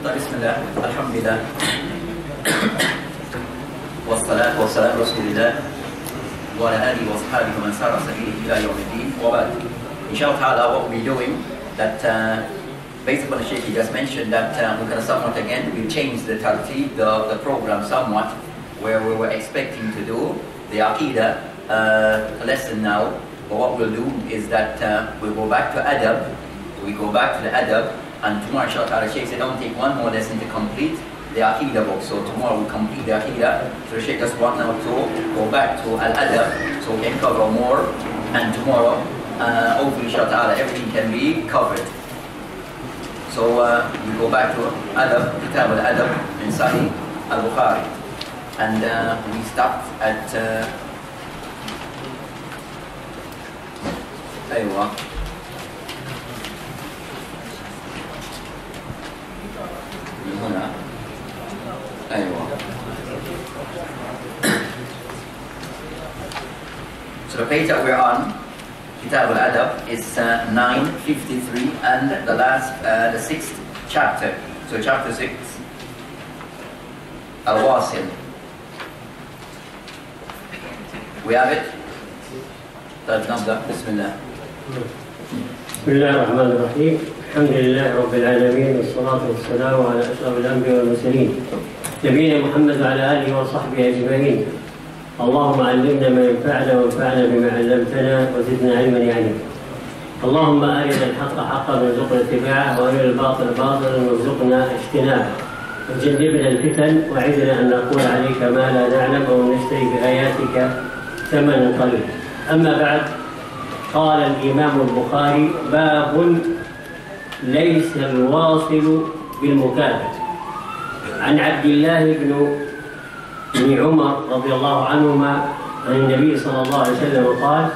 طيب بسم الله الحمد لله والصلاة والسلام على رسول الله وعلى آله وصحبه ومن سار سبيله إلى يوم الدين وبعد Inshallah ta'ala what we're doing that uh, based upon the Sheikh he just mentioned that uh, we're going to somewhat again we change the tartib, the, the program somewhat where we were expecting to do the Aqidah uh, lesson now but what we'll do is that uh, we'll go back to Adab we go back to the Adab and tomorrow inshallah ta'ala Sheikh said don't take one more lesson to complete the Aqidah book so tomorrow we'll complete the Aqidah so the Sheikh just want now to go back to Al-Adab so we can cover more and tomorrow uh, hopefully inshallah ta'ala everything can be covered so uh, we go back to Adab, Kitab al-Adab in Sahih al-Bukhari and uh, we stopped at uh, أيوة هنا أيوة So the page that we're on, Kitab al-Adab, is uh, 953 and the last, uh, the sixth chapter. So chapter 6, Al-Wasil. We have it? طيب نبدأ بسم الله بسم الله الرحمن الرحيم الحمد لله رب العالمين والصلاة والسلام على أشرف الأنبياء والمرسلين نبينا محمد وعلى آله وصحبه أجمعين. اللهم علمنا ما ينفعنا وانفعنا بما علمتنا وزدنا علما يعني اللهم أرنا الحق حقا وارزقنا اتباعه وأرنا الباطل باطلا وارزقنا اجتنابه. وجنبنا الفتن وعدنا أن نقول عليك ما لا نعلم أو نشتري بآياتك ثمنا قليلا. أما بعد قال الإمام البخاري باب ليس الواصل بالمكافئ عن عبد الله بن بن عمر رضي الله عنهما عن النبي صلى الله عليه وسلم قال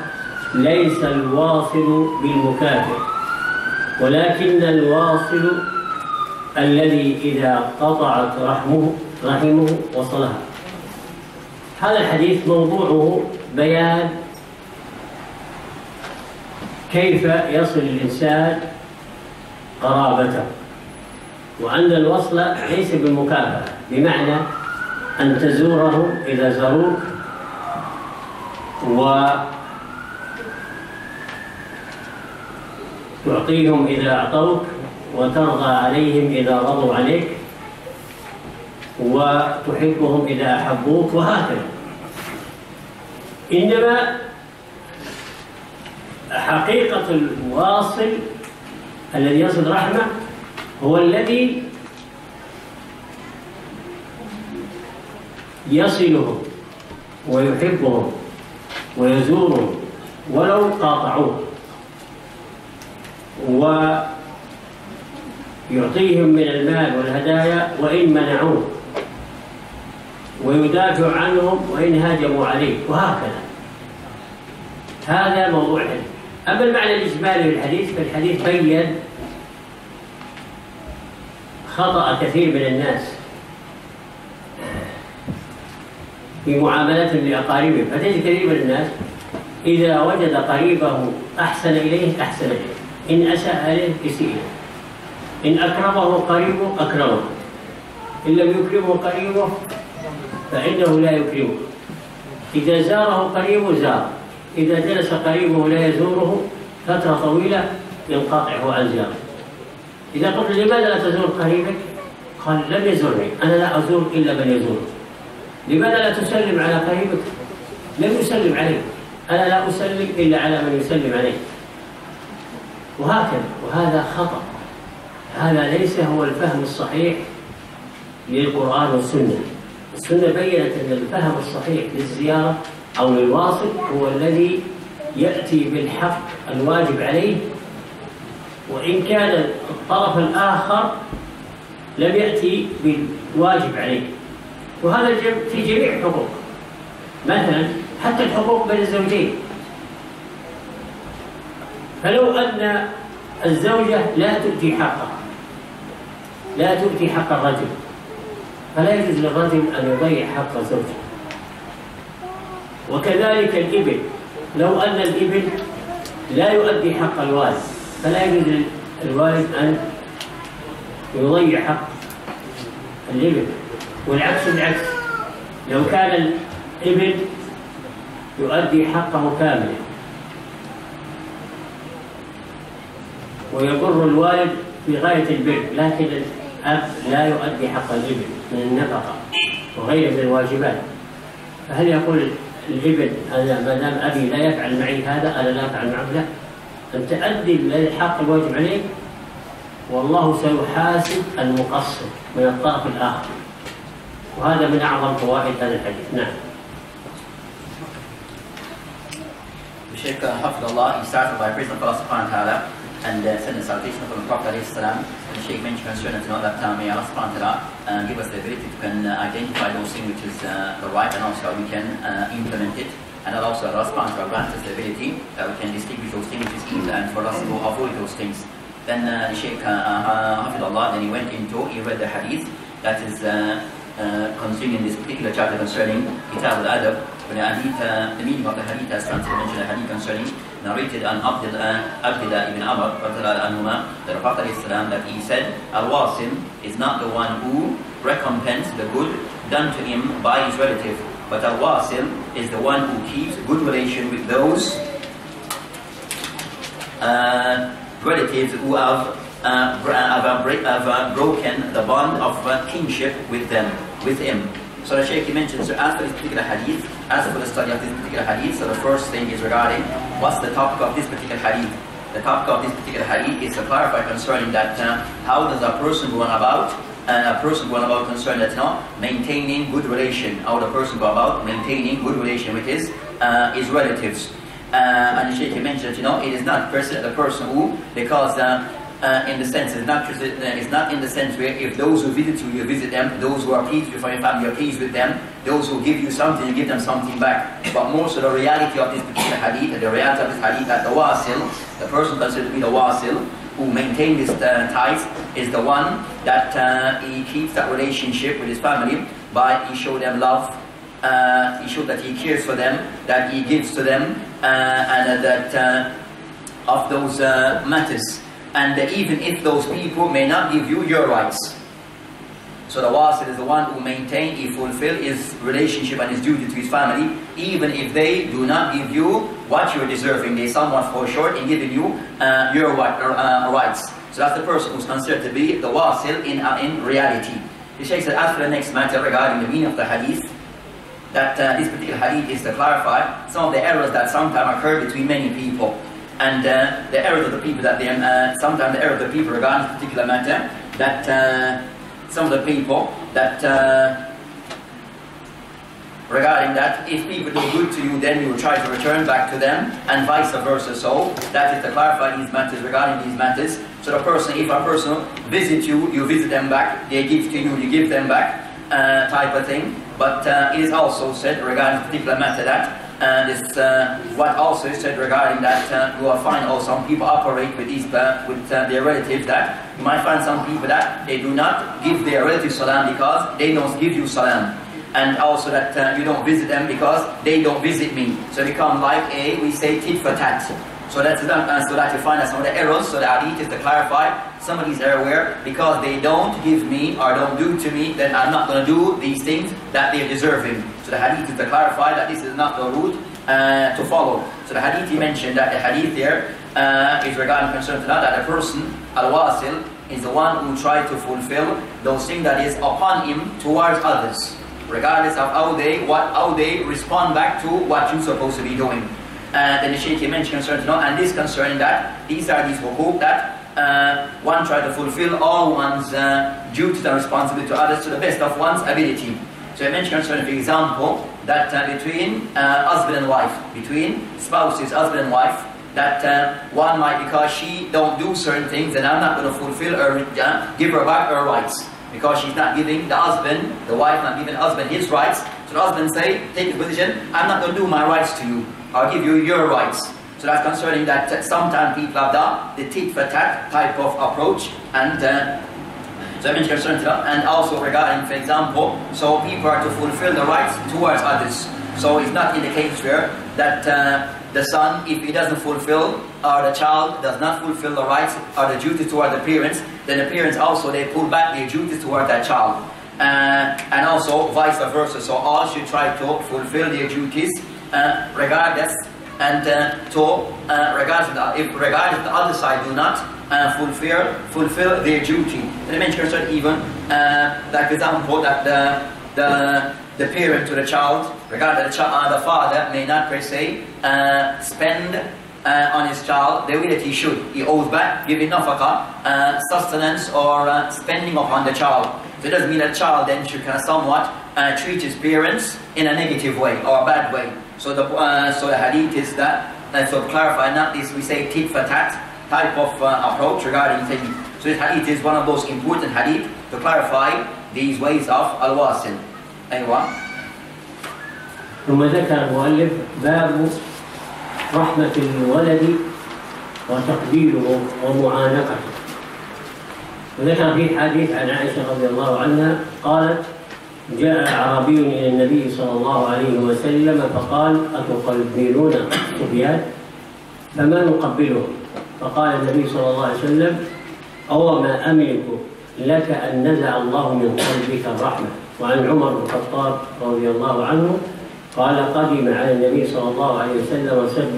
ليس الواصل بالمكافئ ولكن الواصل الذي إذا قطعت رحمه رحمه وصلها. هذا الحديث موضوعه بيان كيف يصل الإنسان قرابته. وأن الوصل ليس بالمكافأة بمعنى أن تزوره إذا زاروك وتعطيهم إذا أعطوك وترضى عليهم إذا رضوا عليك وتحبهم إذا أحبوك وهكذا. إنما حقيقة الواصل الذي يصل رحمة هو الذي يصلهم ويحبهم ويزورهم ولو قاطعوه ويعطيهم من المال والهدايا وإن منعوه ويدافع عنهم وإن هاجموا عليه وهكذا. هذا موضوع الحديث. أما المعنى الإجمالي للحديث فالحديث بين خطأ كثير من الناس. في معاملتهم لأقاربهم فتجد كثير من الناس إذا وجد قريبه أحسن إليه أحسن إليه. إن أساء إليه يسيء إن أكرمه قريبه أكرمه. إن لم يكرمه قريبه فإنه لا يكرمه. إذا زاره قريبه زاره إذا جلس قريبه لا يزوره فترة طويلة ينقطعه عن زيارته. إذا قلت لماذا لا تزور قريبك؟ قال لم يزورني أنا لا أزور إلا من يزورني لماذا لا تسلم على قريبك؟ لم يسلم عليك أنا لا أسلم إلا على من يسلم عليه وهكذا وهذا خطأ هذا ليس هو الفهم الصحيح للقرآن والسنة السنة بينت أن الفهم الصحيح للزيارة أو للواصل هو الذي يأتي بالحق الواجب عليه وإن كان الطرف الآخر لم يأتي بالواجب عليه. وهذا في جميع الحقوق. مثلا حتى الحقوق بين الزوجين. فلو أن الزوجة لا تؤتي حقها لا تؤتي حق الرجل فلا يجوز للرجل أن يضيع حق زوجه. وكذلك الإبل. لو أن الإبل لا يؤدي حق الوالد. فلا يجوز للوالد أن يضيع حق الإبل. والعكس بالعكس. لو كان الإبل يؤدي حقه كاملا. ويضر الوالد في غاية البر لكن الأب لا يؤدي حق الإبل من النفقة وغيره من الواجبات. فهل يقول الابن أنا ما دام أبي لا يفعل معي هذا أنا لا أفعل معه؟ لا. انت ادي الحق الواجب عليك والله سيحاسب المقصر من الطرف الآخر وهذا من اعظم فوائد هذا الحديث نعم Sheikh Hafidullah, he started by praising Allah subhanahu wa ta'ala and uh, sending salutation from the Prophet alayhi salam. And Sheikh mentioned to know that uh, may Allah subhanahu wa ta'ala uh, give us the ability to can uh, identify those things which is uh, the right and also we can uh, implement it. And Allah subhanahu wa ta'ala grants us the ability that we can distinguish those things which is evil and for us to avoid those things. Then uh, the Sheikh uh, uh, Hafidullah, then he went into, he read the hadith that is uh, uh, concerning this particular chapter concerning Kitab al-Adab, hadith, uh, the meaning of the hadith as translated mentioned the hadith concerning narrated an Abdullah, Abdullah ibn Amr anhuma, the Prophet that he said, Al-Wasil is not the one who recompense the good done to him by his relative, but Al-Wasil is the one who keeps good relation with those uh, relatives who have, uh, have, have broken the bond of kinship with them, with him. So the Shaykh mentions, so as for this particular hadith, as for the study of this particular hadith, so the first thing is regarding what's the topic of this particular hadith. The topic of this particular hadith is to clarify concerning that uh, how does a person go about and a person going about concerning that you know, maintaining good relation, how the person go about maintaining good relation with his uh, his relatives. Uh, and Shaykh mentioned, you know, it is not person, the person who, because uh, uh, in the sense, it's not, uh, it's not in the sense where if those who visit you, you visit them, those who are pleased with your family, you're pleased with them, those who give you something, you give them something back. But more so the reality of this particular hadith, the reality of this hadith, that the wasil, the person considered to be the wasil, who maintains this uh, ties, is the one that uh, he keeps that relationship with his family by he show them love, uh, he show that he cares for them, that he gives to them, uh, and that of those matters and even if those people may not give you your rights. So the wasil is the one who maintain, he fulfill his relationship and his duty to his family, even if they do not give you what you're deserving. They somewhat fall short in giving you uh, your uh, rights. So that's the person who's considered to be the wasil in, uh, in reality. The Shaykh said, as for the next matter regarding the meaning of the hadith, that uh, this particular hadith is to clarify some of the errors that sometimes occur between many people and uh, the errors of the people that they, uh, sometimes the errors of the people regarding this particular matter, that uh, some of the people that uh, regarding that if people do good to you then you try to return back to them and vice versa. So that is to clarify these matters regarding these matters. So the person if a person visits you you visit them back they give to you you give them back uh, type of thing. But uh, it is also said regarding particular matter that and it's uh, what also is said regarding that uh, you will find also some people operate with these uh, with uh, their relatives that you might find some people that they do not give their relatives salam because they don't give you salam. And also that uh, you don't visit them because they don't visit me. So become like a we say tit for tat so that's uh, so that you find that some of the errors so the hadith is to clarify some of these errors where because they don't give me or don't do to me then I'm not going to do these things that they're deserving so the hadith is to clarify that this is not the route uh, to follow. So the hadith he mentioned that the hadith there uh, is regarding concern to that, that a person, al-wasil, is the one who tries to fulfill those things that is upon him towards others, regardless of how they what how they respond back to what you're supposed to be doing. Then the Shaykh mentioned concern to know, and this concerning that these are these hukuk that uh, one try to fulfill all one's uh, duties and responsibility to others to the best of one's ability. So I mentioned concerning, for example, that uh, between uh, husband and wife, between spouses, husband and wife, that uh, one might, because she don't do certain things, and I'm not going to fulfill her, uh, give her back her rights. Because she's not giving the husband, the wife not giving husband his rights. So the husband say, take the position, I'm not going to do my rights to you. I'll give you your rights. So that's concerning that sometimes people have done the tit for tat type of approach and uh, so I mentioned and also regarding, for example, so people are to fulfill the rights towards others. So it's not in the case where that uh, the son, if he doesn't fulfill, or the child does not fulfill the rights or the duties toward the parents, then the parents also, they pull back their duties toward that child. uh, and also vice versa. So all should try to fulfill their duties uh, regardless and uh, to uh, regardless the, if regardless the other side do not uh, fulfill fulfill their duty. And I mentioned even uh, like example that the the the parent to the child, regardless the, child, uh, the father may not per se uh, spend uh, on his child the way that he should. He owes back, giving nafaqah, uh, sustenance or spending upon the child. So it doesn't mean that child then should kind of somewhat treat his parents in a negative way or a bad way. So the uh, so the hadith is that, uh, so to clarify, not this we say tit for tat type of uh, approach regarding things. So this hadith is one of those important hadith to clarify these ways of al-wasil. أيوة. ثم ذكر المؤلف باب رحمة الولد وتقبيله ومعانقته وذكر فيه حديث عن عائشة رضي الله عنها قالت جاء أعرابي إلى النبي صلى الله عليه وسلم فقال أتقبلون الصبيان فما نقبلهم فقال النبي صلى الله عليه وسلم أو ما أملك لك أن نزع الله من قلبك الرحمة. وعن عمر بن الخطاب رضي الله عنه قال قدم على النبي صلى الله عليه وسلم سد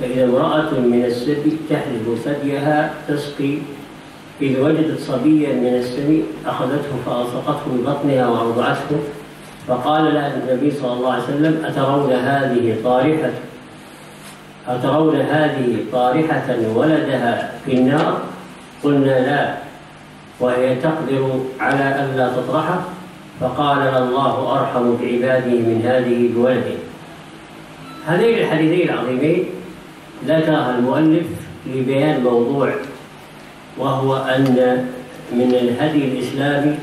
فإذا امرأة من السد تحلب ثديها تسقي إذ وجدت صبيا من السبي أخذته فألصقته ببطنها وأرضعته فقال لها النبي صلى الله عليه وسلم أترون هذه طارحة أترون هذه طارحة ولدها في النار؟ قلنا لا وهي تقدر على ألا تطرحه فقال الله أرحم بعباده من هذه بولده. هذين الحديثين العظيمين ذكرها المؤلف لبيان موضوع وهو أن من الهدي الإسلامي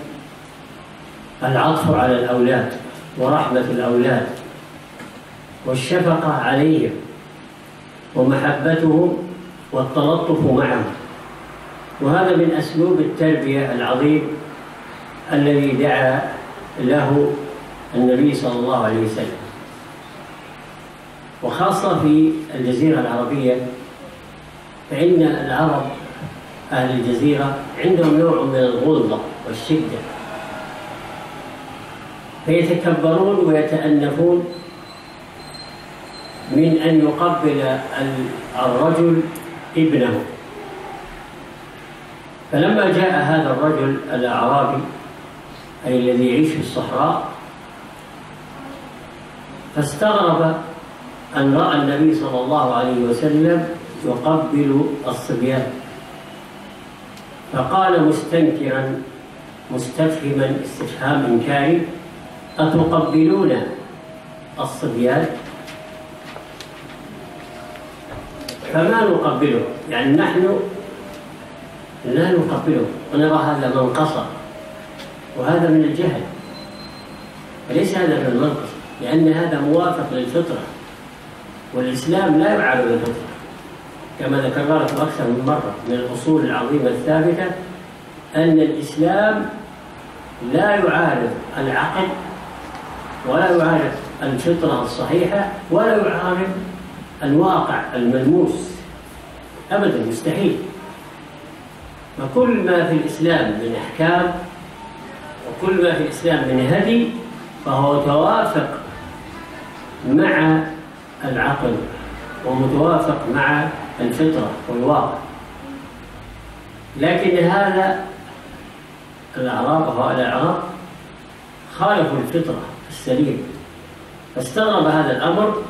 العطف على الأولاد ورحمة الأولاد والشفقة عليهم ومحبتهم والتلطف معهم. وهذا من أسلوب التربية العظيم الذي دعا له النبي صلى الله عليه وسلم. وخاصة في الجزيرة العربية فإن العرب أهل الجزيرة عندهم نوع من الغلظة والشدة. فيتكبرون ويتأنفون من أن يقبل الرجل ابنه. فلما جاء هذا الرجل الأعرابي أي الذي يعيش في الصحراء فاستغرب أن رأى النبي صلى الله عليه وسلم يقبل الصبيان. فقال مستنكرا مستفهما استفهام إنكاري أتقبلون الصبيان. فما نقبله؟ يعني نحن لا نقبله. ونرى هذا منقصة وهذا من الجهل. وليس هذا من المنقص لأن هذا موافق للفطرة. والإسلام لا يعارض الفطرة كما لكم أكثر من مرة من الأصول العظيمة الثابتة أن الإسلام لا يعارض العقل ولا يعارض الفطرة الصحيحة ولا يعارض الواقع الملموس. أبدا مستحيل. فكل ما في الإسلام من أحكام وكل ما في الإسلام من هدي فهو توافق مع العقل ومتوافق مع الفطرة والواقع. لكن هذا الأعراب وهؤلاء خالفوا الفطرة السليمة. فاستغرب هذا الأمر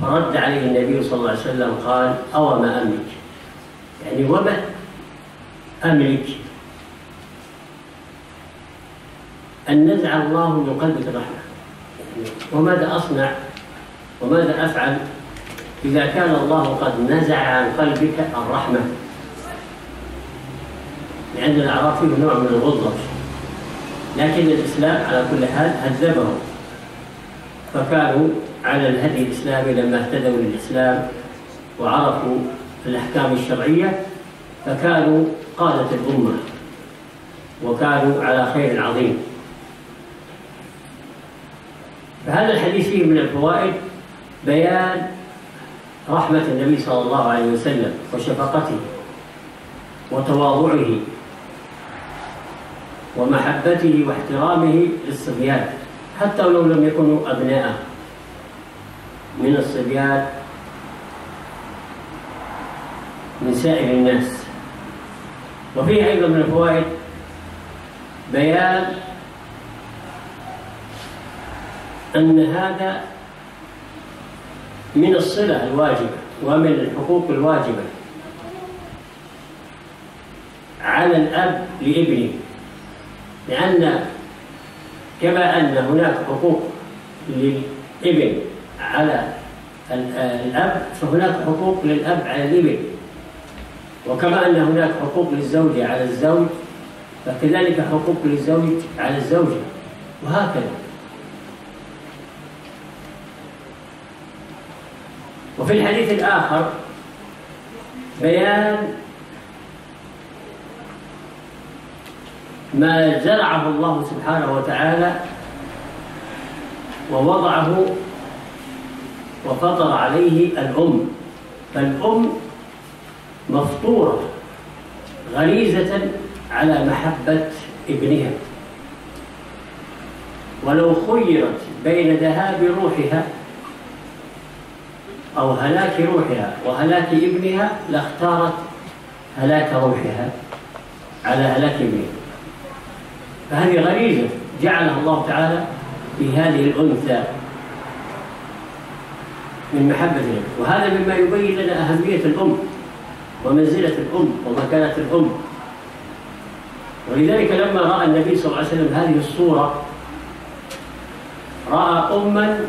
فرد عليه النبي صلى الله عليه وسلم قال أو ما أملك؟ يعني وما أملك؟ أن نزع الله من قلبك الرحمة. يعني وماذا أصنع؟ وماذا أفعل؟ إذا كان الله قد نزع عن قلبك الرحمة. لأن الأعراف فيه نوع من الغضب لكن الإسلام على كل حال هذبهم. فكانوا على الهدي الإسلامي لما اهتدوا للإسلام وعرفوا الأحكام الشرعية. فكانوا قادة الأمة. وكانوا على خير عظيم. فهذا الحديث فيه من الفوائد بيان رحمة النبي صلى الله عليه وسلم وشفقته وتواضعه ومحبته واحترامه للصبيان حتى لو لم يكونوا أبناءه من الصبيان من سائر الناس. وفيه أيضا من الفوائد بيان أن هذا من الصلة الواجبة ومن الحقوق الواجبة. على الأب لابنه لأن كما أن هناك حقوق للابن على الأب فهناك حقوق للأب على الابن. وكما أن هناك حقوق للزوجة على الزوج فكذلك حقوق للزوج على الزوجة. وهكذا. وفي الحديث الآخر بيان ما زرعه الله سبحانه وتعالى ووضعه وفطر عليه الأم. فالأم مفطورة غريزة على محبة ابنها. ولو خيرت بين ذهاب روحها أو هلاك روحها وهلاك ابنها لاختارت هلاك روحها على هلاك ابنها. فهذه غريزة جعلها الله تعالى في هذه الأنثى من محبة الأم وهذا مما يبين لنا أهمية الأم ومنزلة الأم ومكانة الأم. ولذلك لما رأى النبي صلى الله عليه وسلم هذه الصورة رأى أما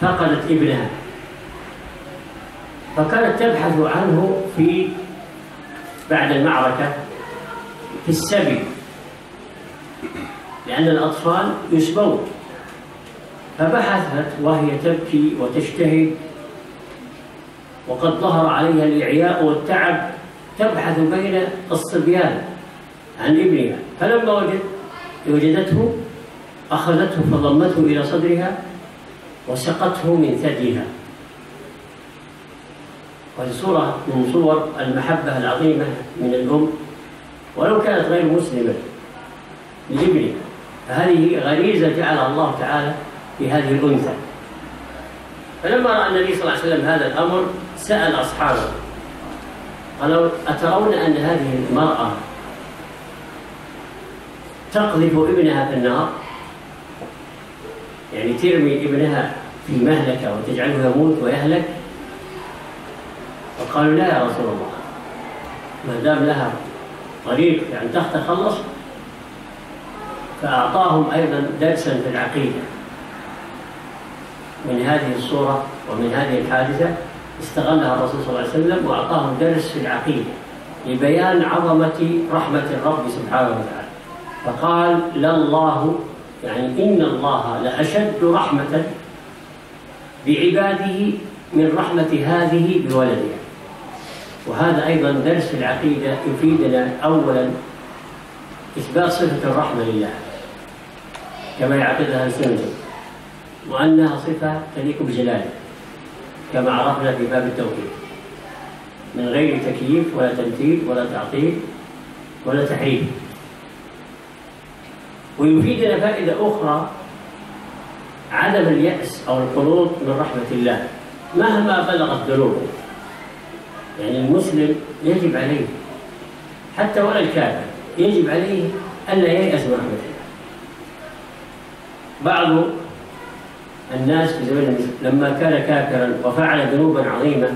فقدت ابنها. فكانت تبحث عنه في بعد المعركة في السبي. لأن الأطفال يسبون. فبحثت وهي تبكي وتجتهد وقد ظهر عليها الإعياء والتعب تبحث بين الصبيان عن ابنها. فلما وجد وجدته أخذته فضمته إلى صدرها وسقته من ثديها. وهي صورة من صور المحبة العظيمة من الأم. ولو كانت غير مسلمة لابنها فهذه غريزة جعلها الله تعالى في هذه الأنثى. فلما رأى النبي صلى الله عليه وسلم هذا الأمر سأل أصحابه قالوا أترون أن هذه المرأة تقذف ابنها في النار؟ يعني ترمي ابنها في مهلكة وتجعله يموت ويهلك؟ فقالوا لا يا رسول الله. ما دام لها طريق يعني تتخلص فأعطاهم أيضا درسا في العقيدة. من هذه الصورة ومن هذه الحادثة استغلها الرسول صلى الله عليه وسلم وأعطاهم درس في العقيدة لبيان عظمة رحمة الرب سبحانه وتعالى. فقال لله يعني إن الله لأشد رحمة بعباده من رحمة هذه بولدها وهذا أيضا درس في العقيدة يفيدنا أولا إثبات صفة الرحمة لله كما يعتقدها السنة وأنها صفة تليق بجلاله كما عرفنا في باب التوحيد من غير تكييف ولا تمثيل ولا تعطيل ولا تحريف ويفيدنا فائدة أخرى عدم اليأس أو القنوط من رحمة الله مهما بلغت ذنوبه يعني المسلم يجب عليه حتى ولا الكافر يجب عليه ألا ييأس من رحمة الله. بعض الناس في زمن لما كان كافرا وفعل ذنوبا عظيمة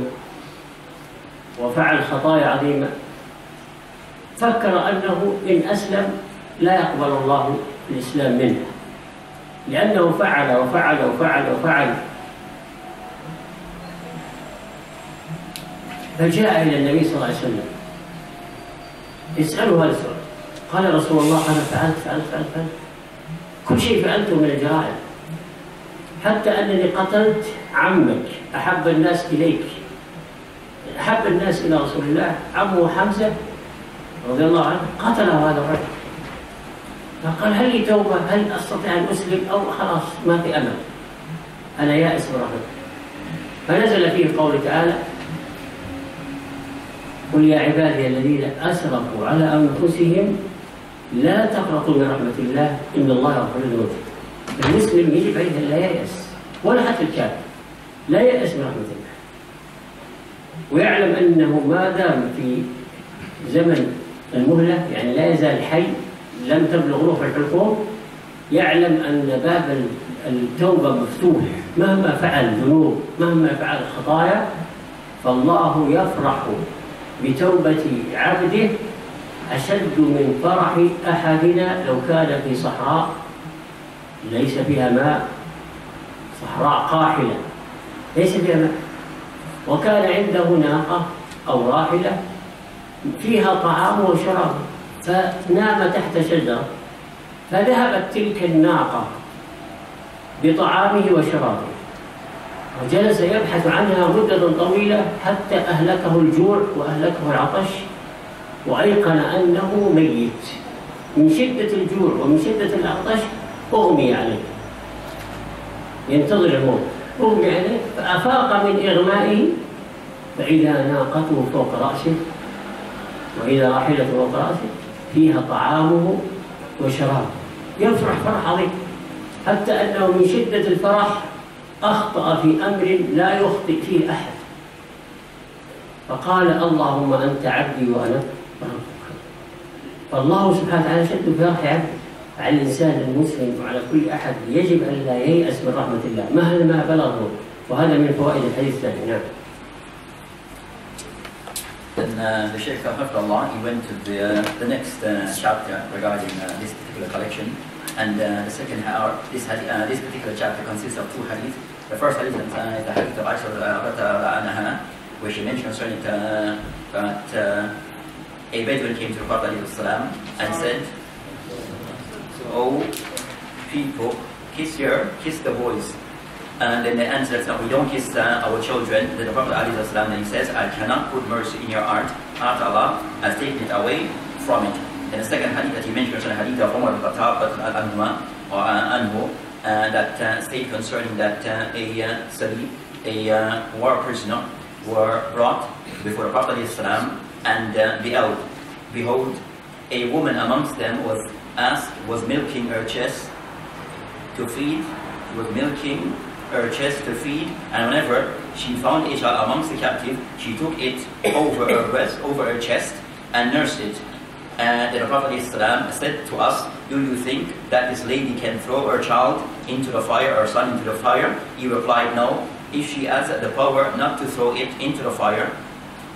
وفعل خطايا عظيمة فكر أنه إن أسلم لا يقبل الله الإسلام منه. لأنه فعل وفعل وفعل وفعل. فجاء إلى النبي صلى الله عليه وسلم. يسأله هذا السؤال. قال رسول الله أنا فعلت فعلت فعلت, فعلت. كل شيء فعلته من الجرائم. حتى أنني قتلت عمك أحب الناس إليك. أحب الناس إلى رسول الله. عمه حمزة رضي الله عنه قتله هذا الرجل. فقال هل لي توبة هل أستطيع أن أسلم أو خلاص ما في أمل. أنا يائس رحمته فنزل فيه قوله تعالى قل يا عبادي الذين أسرفوا على أنفسهم لا تقنطوا من رحمة الله إن الله يغفر الذنوب المسلم يجب عليه لا ييأس. ولا حتى الكافر لا ييأس من رحمة الله. ويعلم أنه ما دام في زمن المهلة يعني لا يزال حي لم تبلغ روح الحلقوم يعلم أن باب التوبة مفتوح. مهما فعل ذنوب مهما فعل خطايا فالله يفرح بتوبة عبده أشد من فرح أحدنا لو كان في صحراء ليس فيها ماء صحراء قاحلة. ليس فيها ماء. وكان عنده ناقة أو راحلة فيها طعام وشراب. فنام تحت شجرة فذهبت تلك الناقة بطعامه وشرابه وجلس يبحث عنها مدة طويلة حتى أهلكه الجوع وأهلكه العطش وأيقن أنه ميت. من شدة الجوع ومن شدة العطش أغمي عليه. ينتظر الموت. أغمي عليه فأفاق من إغمائه فإذا ناقته فوق رأسه وإذا راحلته فوق رأسه فيها طعامه وشرابه. يفرح فرح عظيم. حتى أنه من شدة الفرح أخطأ في أمر لا يخطئ فيه أحد. فقال اللهم أنت عبدي وأنا ربك. فالله سبحانه وتعالى شد فرح عبده على الإنسان المسلم وعلى كل أحد. يجب أن لا ييأس من رحمة الله مهما بلغه. وهذا من فوائد الحديث الثاني. نعم. Then uh, the Shaykh Allah, he went to the, uh, the next uh, chapter regarding uh, this particular collection. And uh, the second, uh, this, uh, this particular chapter consists of two hadiths. The first hadith is the hadith of Aisha where she concerning uh, that a Bedouin came to the Prophet and said, Oh, people, kiss your, kiss the boys. And then they answered, no, we don't kiss uh, our children. Then the Prophet ﷺ, he says, I cannot put mercy in your heart after Allah has taken it away from it. Then the second hadith that he mentioned was the hadith of Umar ibn Khattab or uh, Anhu, uh, that uh, state concerning that uh, a uh, a uh, war prisoner, were brought before the Prophet ﷺ and uh, beheld, behold, a woman amongst them was asked, was milking her chest to feed, was milking her chest to feed, and whenever she found child amongst the captive, she took it over her breast, over her chest, and nursed it. And the Prophet ﷺ said to us, Do you think that this lady can throw her child into the fire, her son into the fire? He replied, No. If she has the power not to throw it into the fire,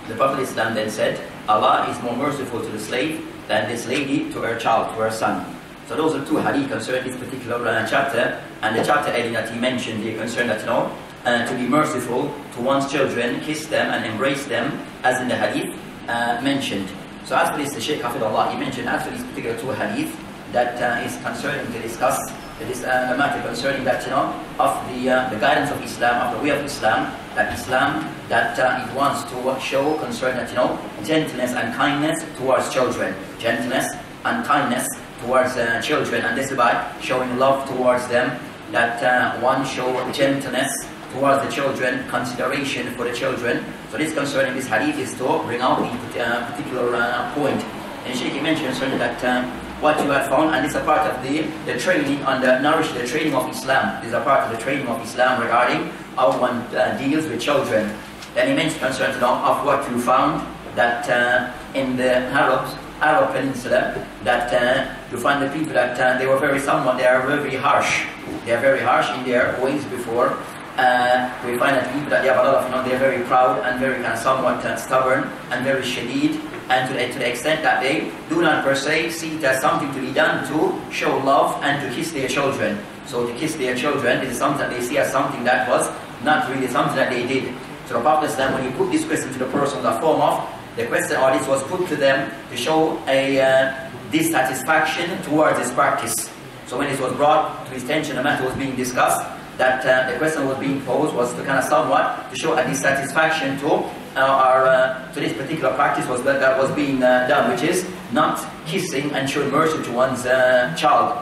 the Prophet ﷺ then said, Allah is more merciful to the slave than this lady to her child, to her son. So those are two hadith concerning this particular uh, chapter, and the chapter heading that he mentioned here concerned that, you know, uh, to be merciful to one's children, kiss them and embrace them, as in the hadith uh, mentioned. So as for this, the Shaykh Allah, he mentioned as for these particular two hadith that uh, is concerning to discuss this uh, matter concerning that, you know, of the, the guidance of Islam, of the way of Islam, that Islam, that it wants to show concerning that, you know, gentleness and kindness towards children. Gentleness and kindness towards uh, children and this is by showing love towards them that uh, one show gentleness towards the children, consideration for the children. So this concerning this hadith is to bring out the uh, particular uh, point. And Sheikh mentioned certainly that um, what you have found, and this is a part of the, the training on the nourish the training of Islam. This is a part of the training of Islam regarding how one uh, deals with children. Then he mentioned concerning of what you found that uh, in the Arabs Arab Peninsula that uh, you find the people that uh, they were very somewhat, they are very harsh. They are very harsh in their ways before. Uh, we find that people that they have a lot of, you know, they're very proud and very kind of somewhat uh, stubborn and very shadid. And to the, to the extent that they do not per se see it as something to be done to show love and to kiss their children. So to kiss their children is something they see as something that was not really something that they did. So the Prophet when he put this question to the person, the form of the question or this was put to them to show a uh, dissatisfaction towards this practice. So when it was brought to his attention, the matter was being discussed, that uh, the question was being posed was to kind of somewhat to show a dissatisfaction to uh, our uh, to this particular practice was that, that was being uh, done, which is not kissing and showing mercy to one's uh, child.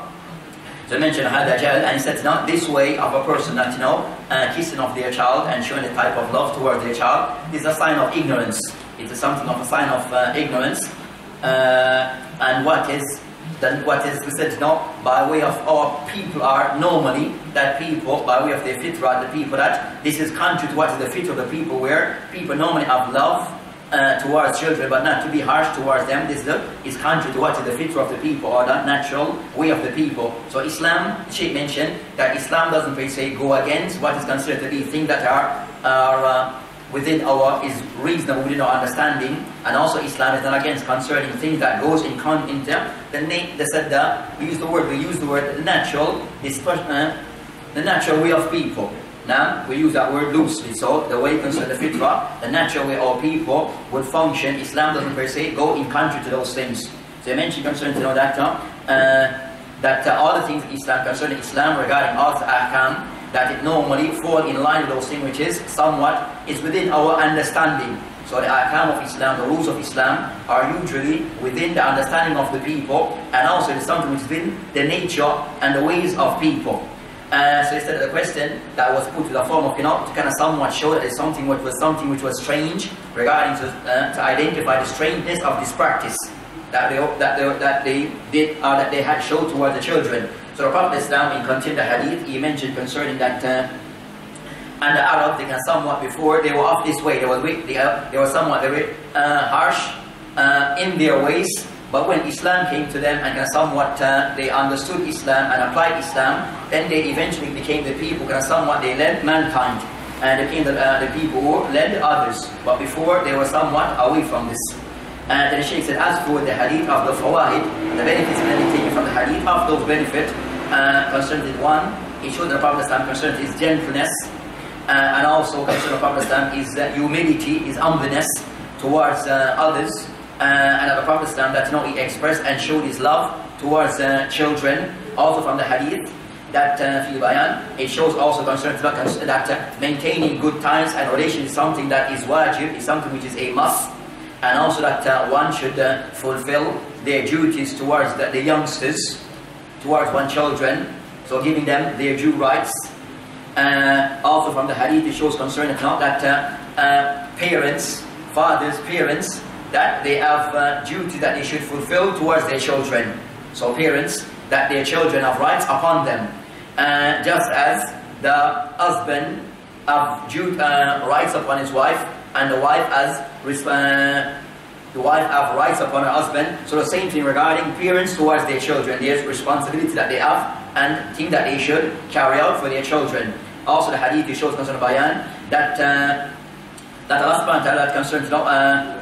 So I mentioned Hada Jal, and he said not this way of a person that you know uh, kissing of their child and showing a type of love towards their child is a sign of ignorance is something of a sign of uh, ignorance. Uh, and what is than what is said now by way of our people are normally that people by way of their fitrah, the people that this is contrary to what is the fit of the people where people normally have love uh, towards children but not to be harsh towards them. This is, the, is contrary to what is the fitrah of the people or the natural way of the people. So Islam, she mentioned that Islam doesn't se go against what is considered to be things that are, are uh, within our is reasonable within our understanding, and also Islam is not against concerning things that goes in con into the name. the said that we use the word we use the word natural. Is uh, the natural way of people. Now we use that word loosely. So the way concerned the fitrah, the natural way our people would function. Islam doesn't per se go in contrary to those things. So I mentioned concerning to know that uh, that uh, all the things Islam concerning Islam regarding all the ahkam that it normally fall in line with those things which is somewhat is within our understanding. So the ahkam of Islam, the rules of Islam are usually within the understanding of the people and also it is something which is within the nature and the ways of people. Uh, so instead of the question that was put to the form of you know, to kind of somewhat show that it's something which was something which was strange regarding to, uh, to identify the strangeness of this practice that they that they, that they did or uh, that they had showed towards the children. So the Prophet Islam in continuing the hadith, he mentioned concerning that uh, and the Arabs, they can somewhat before they were off this way, they were they, uh, they were somewhat very uh, harsh uh, in their ways. But when Islam came to them and somewhat uh, they understood Islam and applied Islam, then they eventually became the people kind somewhat they led mankind and became the, uh, the people who led others. But before they were somewhat away from this. And the Shaykh said, as for the hadith of the fawaid, the benefits that we taken from the hadith, of those benefits uh, concerned with one, it showed the Prophet concerned his gentleness, uh, and also concerned the Prophet is uh, humility, his humbleness towards uh, others, uh, and the Prophet that you know, he expressed and showed his love towards uh, children, also from the hadith that uh, bayan, it shows also concern that uh, maintaining good times and relations is something that is wajib, is something which is a must and also that uh, one should uh, fulfill their duties towards the, the, youngsters, towards one children, so giving them their due rights. Uh, also from the hadith it shows concern not that uh, uh, parents, fathers, parents, that they have uh, duty that they should fulfill towards their children. So parents, that their children have rights upon them. just as the husband have due, rights upon his wife, and the wife has uh, the wife have rights upon her husband. So the same thing regarding parents towards their children. There's responsibility that they have and thing that they should carry out for their children. Also the hadith shows concerning bayan that uh, that Allah subhanahu wa ta'ala concerns uh,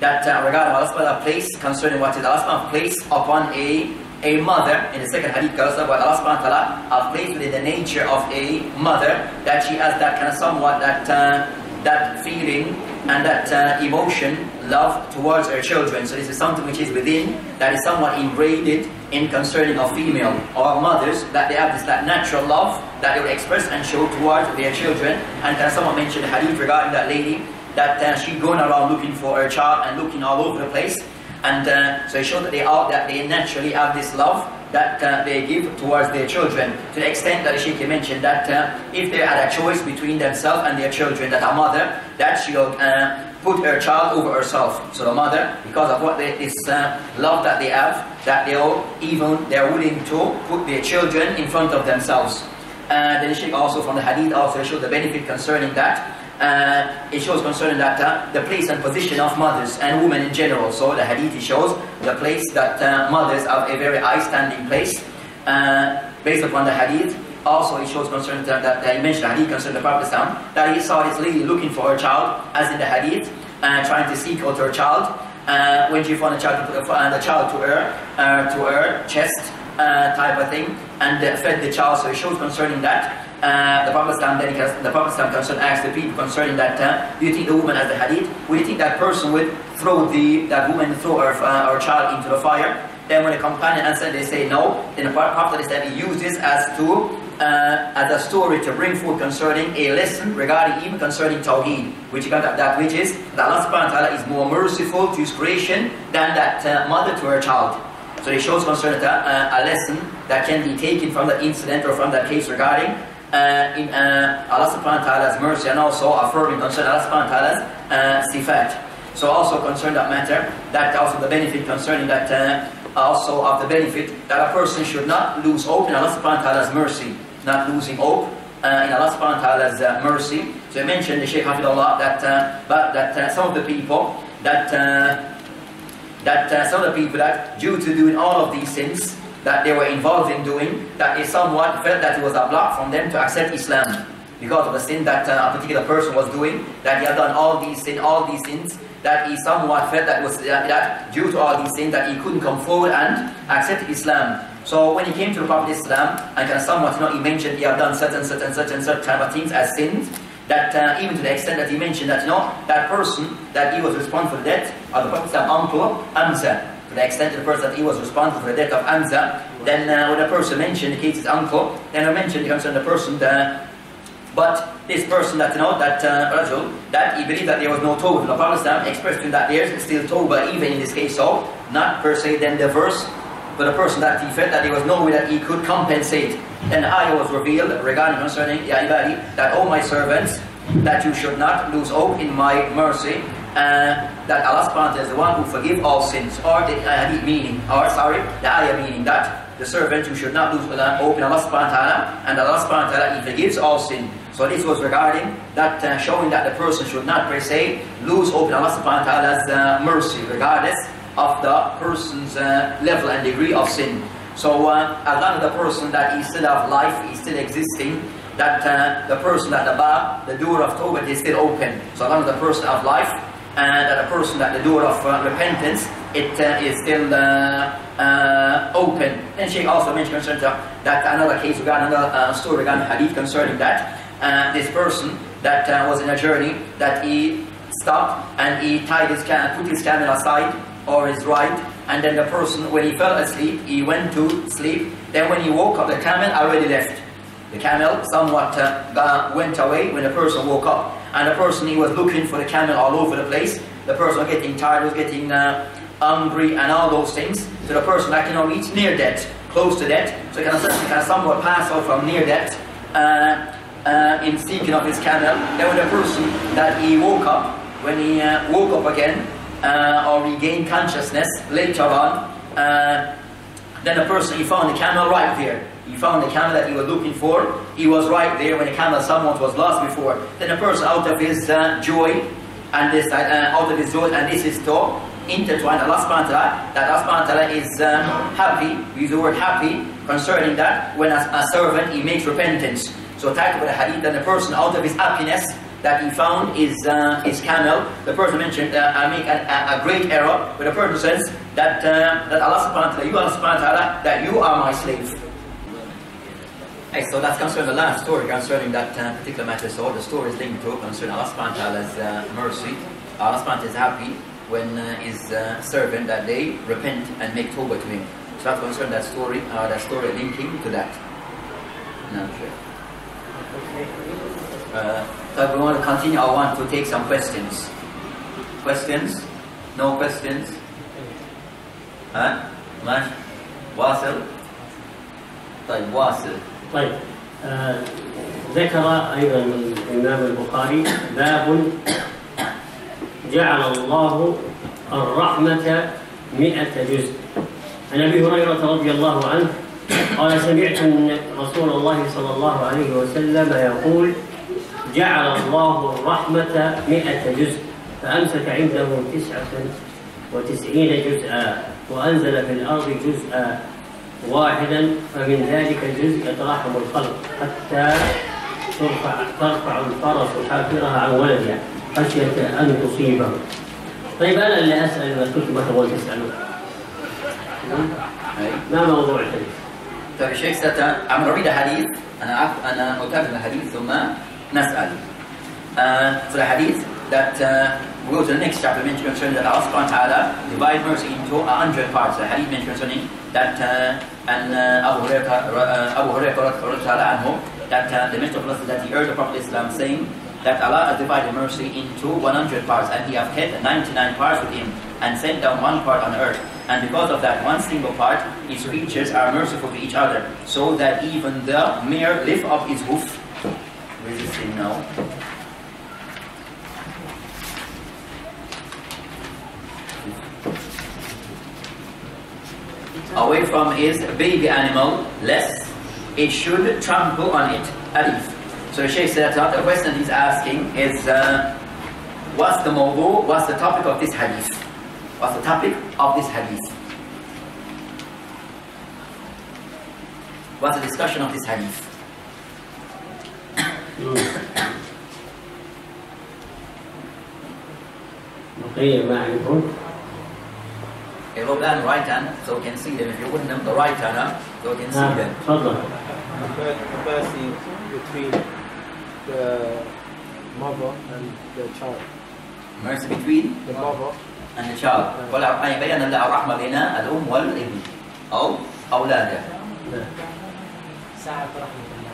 that uh, regarding Allah subhanahu place concerning what is Allah subhanahu place upon a a mother in the second hadith goes about Allah subhanahu wa ta'ala have placed within the nature of a mother that she has that kind of somewhat that uh, that feeling and that uh, emotion, love towards her children. So this is something which is within, that is somewhat ingrained in concerning of female or mothers, that they have this that natural love that they will express and show towards their children. And can someone mentioned the hadith regarding that lady, that uh, she going around looking for her child and looking all over the place. And uh, so it shows that they are, that they naturally have this love that uh, they give towards their children to the extent that Sheikh mentioned that uh, if they had a choice between themselves and their children that a mother that she'll uh, put her child over herself. So the mother because of what they, this uh, love that they have that they'll even they're willing to put their children in front of themselves. And then the Sheikh also from the hadith also showed the benefit concerning that uh, it shows concerning that uh, the place and position of mothers and women in general. So the hadith shows the place that uh, mothers have a very high standing place uh, based upon the hadith. Also, it shows concerning that, that, that mentioned hadith concerning the Prophet that he saw his lady looking for her child, as in the hadith, uh, trying to seek out her child. Uh, when she found the child, the child to her, to her chest, type of thing, and fed the child. So it shows concerning that. Uh, the Prophet then the Prophet concerned asked the people concerning that uh, do you think the woman has the hadith? Would you think that person would throw the that woman throw her, uh, her child into the fire? Then when the companion answered, they say no. Then the Prophet said he used this as to uh, as a story to bring forth concerning a lesson regarding even concerning Tawheed, which that, that which is that Allah subhanahu wa ta'ala is more merciful to his creation than that uh, mother to her child. So it shows concerning uh, a lesson that can be taken from that incident or from that case regarding uh, in uh, Allah subhanahu wa ta'ala's mercy and also affirming concerning Allah subhanahu wa ta'ala's uh, sifat. So also concern that matter, that also the benefit concerning that also of the benefit that a person should not lose hope in Allah subhanahu wa ta'ala's mercy, not losing hope uh, in Allah subhanahu wa ta'ala's uh, mercy. So I mentioned the Shaykh Hafidullah that, uh, but that uh, some of the people that uh, that uh, some of the people that due to doing all of these sins that they were involved in doing, that they somewhat felt that it was a block from them to accept Islam because of the sin that uh, a particular person was doing, that he had done all these sin, all these sins, that he somewhat felt that was uh, that due to all these sins that he couldn't come forward and accept Islam. So when he came to the Prophet Islam and kind of somewhat, you know, he mentioned he had done certain, certain, certain, certain kind of things as sins, that uh, even to the extent that he mentioned that, you know, that person that he was responsible for the death of the Prophet's uncle, Hamza, to the extent of the person that he was responsible for the death of Hamza, then uh, when a person mentioned the case his uncle, then I mentioned the concern the person that but this person that you know that uh, Rajul, that he believed that there was no Tawbah. The Prophet expressed to him that there is still Tawbah even in this case so not per se then the verse, but a person that he felt that there was no way that he could compensate. Then the ayah was revealed regarding concerning Ya Ibadi, that all my servants, that you should not lose hope in my mercy, uh, that Allah subhanahu wa ta'ala is the one who forgive all sins, or the uh, meaning, or sorry, the ayah meaning that the servant who should not lose hope in Allah subhanahu wa ta'ala, and Allah subhanahu wa ta'ala, He forgives all sin. So this was regarding that, uh, showing that the person should not per se lose open Allah subhanahu wa ta'ala's uh, mercy, regardless of the person's uh, level and degree of sin. So uh, as long as the person that is still of life, is still existing, that uh, the person at the bar, the door of Tawbah is still open. So as long as the person of life, that the person that the door of uh, repentance, it is still open. And Sheikh also mentioned concerning that another case, we got another story regarding hadith concerning that, uh, this person that uh, was in a journey that he stopped and he tied his camel, put his camel aside or his right and then the person when he fell asleep he went to sleep. Then when he woke up the camel already left. The camel somewhat uh, went away when the person woke up and the person he was looking for the camel all over the place the person was getting tired was getting uh, hungry and all those things. So the person like you know reached near death close to death. So he can, he somewhat pass out from near death uh, uh, in seeking of his camel, then when a person that he woke up, when he uh, woke up again, uh, or regained consciousness later on, uh, then the person, he found the camel right there. He found the camel that he was looking for. He was right there when the camel somewhat was lost before. Then the person out of his uh, joy, and this uh, out of his joy, and this is to intertwined. Allah subhanahu wa that Allah subhanahu wa is um, happy, we use the word happy, concerning that when a, a servant, he makes repentance. So type of the hadith that the person out of his happiness that he found is uh, his camel. The person mentioned, uh, I make a, a, great error, but the person says that uh, that Allah subhanahu wa ta'ala, you Allah subhanahu wa ta'ala, that you are my slave. Hey, so that's concerning the last story concerning that uh, particular matter. So the story is linked to concerning Allah subhanahu wa ta'ala's uh, mercy. Allah subhanahu wa ta'ala is happy when uh, his uh, servant that they repent and make tawbah to him. So that's concerning that story, uh, that story linking to that. No, sure. Uh, so we want to continue. I want to take some questions. Questions? No questions? ها؟ ماشي واصل؟ طيب واصل طيب آه ذكر أيضا الإمام البخاري باب جعل الله الرحمة مئة جزء. عن أبي هريرة رضي الله عنه قال سمعت رسول الله صلى الله عليه وسلم يقول جعل الله الرحمة مئة جزء فأمسك عنده تسعة وتسعين جزءا وأنزل في الأرض جزءا. واحدا فمن ذلك الجزء يتراحم الخلق حتى ترفع ترفع الفرس حافرها عن ولدها خشية أن تصيبه. طيب أنا اللي أسأل ما ما تبغون تسألون. ما موضوع الحديث؟ طيب الشيخ I'm going to read a hadith أنا أنا أتابع الحديث ثم نسأل. Uh, for the hadith that uh, we go to the next chapter mentioned that Allah subhanahu wa ta'ala divide mercy into a hundred parts. The hadith mentioned concerning that uh, and uh, Abu Hurairah uh, Abu anhu that uh, the Messenger of Allah that he heard the Prophet Islam saying that Allah has divided mercy into 100 parts and he has kept 99 parts with him and sent down one part on earth. And because of that one single part, his creatures are merciful to each other, so that even the mere lift of his hoof, where is this thing now? away from his baby animal, lest it should trample on it. Hadith. So the Shaykh said that the question he's asking is, uh, what's the mawdu, what's the topic of this hadith? What's the topic of this hadith? What's the discussion of this hadith? بقية ما أعرفون They wrote down right hand, so we can see them. If you wouldn't them the right hand, huh? so we can see ها them. تفضل The first, the first is between the mother and the child. Mercy between The mother and the child. ولا أن يبين له الرحمة بين الأم والابن أو أولاده. نعم ساعة رحمة الله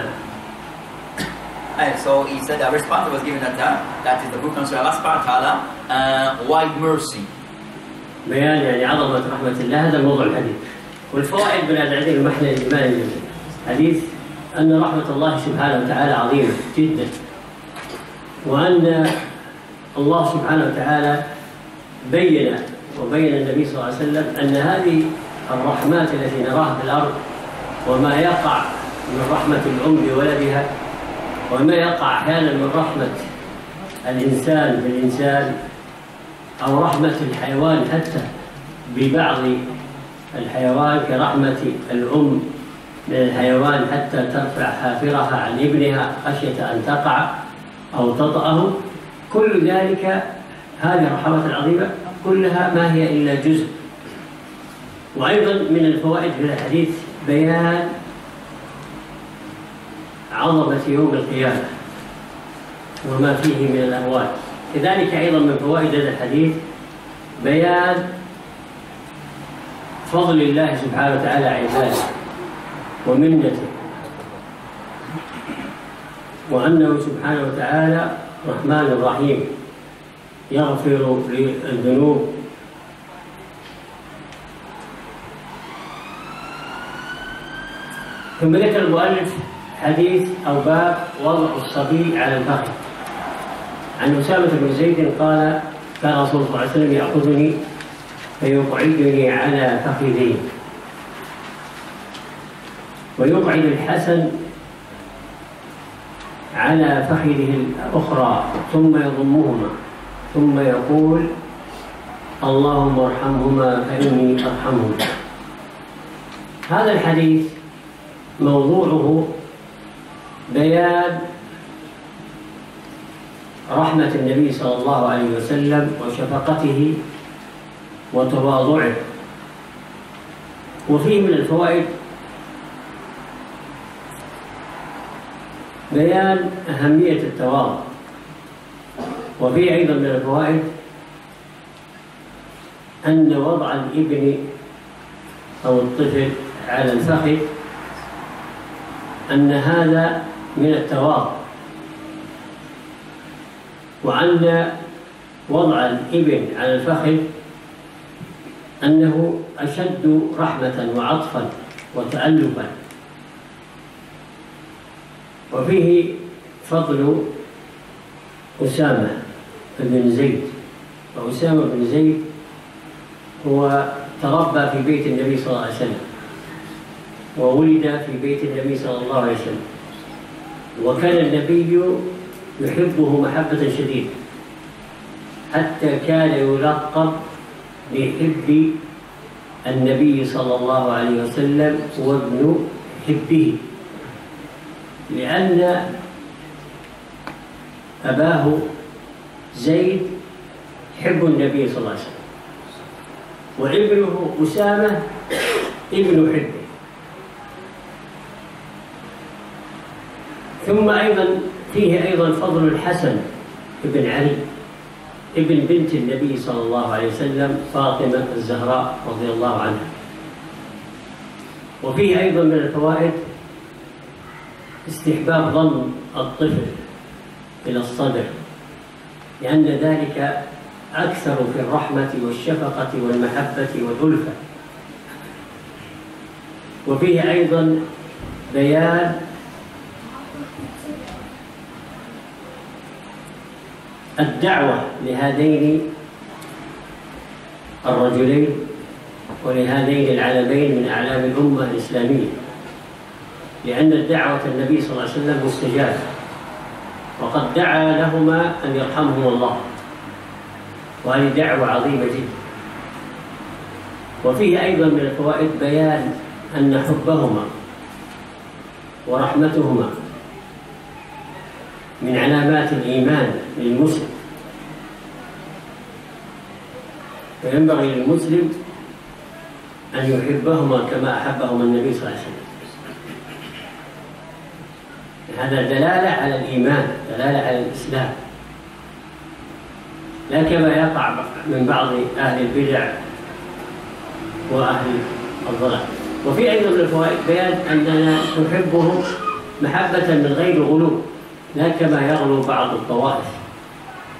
نعم And so he said a response was given that uh, that is the book of Allah subhanahu wa ta'ala, uh, wide mercy. بيان يعني عظمة رحمة الله هذا الموضوع الحديث. والفوائد من هذا العلم المحنة الإجمالي الحديث أن رحمة الله سبحانه وتعالى عظيمة جدا. وأن الله سبحانه وتعالى بين وبين النبي صلى الله عليه وسلم أن هذه الرحمات التي نراها في الأرض وما يقع من رحمة الأم بولدها وما يقع أحيانا من رحمة الإنسان بالإنسان أو رحمة الحيوان حتى ببعض الحيوان كرحمة الأم من الحيوان حتى ترفع حافرها عن ابنها خشية أن تقع أو تطأه. كل ذلك هذه الرحمات العظيمة كلها ما هي إلا جزء. وأيضا من الفوائد في الحديث بيان عظمة يوم القيامة وما فيه من الأهوال كذلك أيضا من فوائد هذا الحديث بيان فضل الله سبحانه وتعالى عباده ومنته وأنه سبحانه وتعالى رحمن رحيم يغفر للذنوب. ثم ذكر المؤلف حديث أو باب وضع الصبي على الفخذ عن أسامة بن زيد قال كان رسول الله صلى الله عليه وسلم يأخذني فيقعدني على فخذيه ويقعد الحسن على فخذه الأخرى ثم يضمهما ثم يقول اللهم ارحمهما فإني أرحمهما هذا الحديث موضوعه بيان رحمة النبي صلى الله عليه وسلم وشفقته وتواضعه. وفيه من الفوائد بيان أهمية التواضع. وفيه أيضا من الفوائد أن وضع الإبن أو الطفل على الفخذ أن هذا من التواضع. وأن وضع الإبن على الفخذ أنه أشد رحمة وعطفا وتألفا. وفيه فضل أسامة بن زيد. وأسامة بن زيد هو تربى في بيت النبي صلى الله عليه وسلم. وولد في بيت النبي صلى الله عليه وسلم. وكان النبي يحبه محبة شديدة حتى كان يلقب بحب النبي صلى الله عليه وسلم وابن حبه. لأن أباه زيد حب النبي صلى الله عليه وسلم. وابنه أسامة ابن حبه. ثم أيضا فيه أيضا فضل الحسن بن علي ابن بنت النبي صلى الله عليه وسلم فاطمة الزهراء رضي الله عنها. وفيه أيضا من الفوائد استحباب ضم الطفل إلى الصدر لأن ذلك أكثر في الرحمة والشفقة والمحبة والألفة. وفيه أيضا بيان الدعوة لهذين الرجلين ولهذين العلمين من أعلام الأمة الإسلامية لأن الدعوة النبي صلى الله عليه وسلم مستجابة وقد دعا لهما أن يرحمهما الله وهذه دعوة عظيمة جدا. وفيه أيضا من الفوائد بيان أن حبهما ورحمتهما من علامات الإيمان للمسلم فينبغي للمسلم أن يحبهما كما أحبهما النبي صلى الله عليه وسلم. هذا دلالة على الإيمان دلالة على الإسلام. لا كما يقع من بعض أهل البدع وأهل الضلال. وفي أيضا من الفوائد بيان أننا نحبهم محبة من غير غلو. لا كما يغلو بعض الطوائف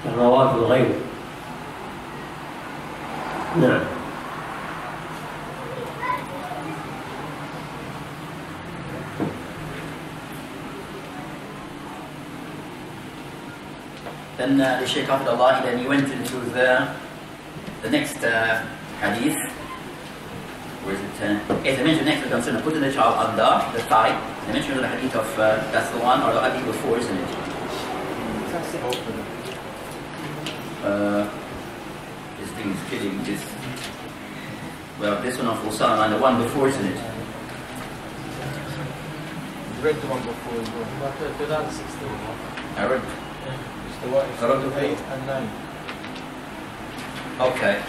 كالروافض وغيره نعم Then uh, the Shaykh Abdullah, then he went into the, the next uh, hadith. Where is it? Uh, yes, I mentioned next to concern putting the child under the thigh. I mentioned the hadith of, uh, that's the one, or the hadith before, isn't it? Uh, this thing is killing this. Well, this one of Usama and the one before, isn't it? read the one before as well. But uh, 2016. I read. It's the one, it's the the eight and nine. Okay.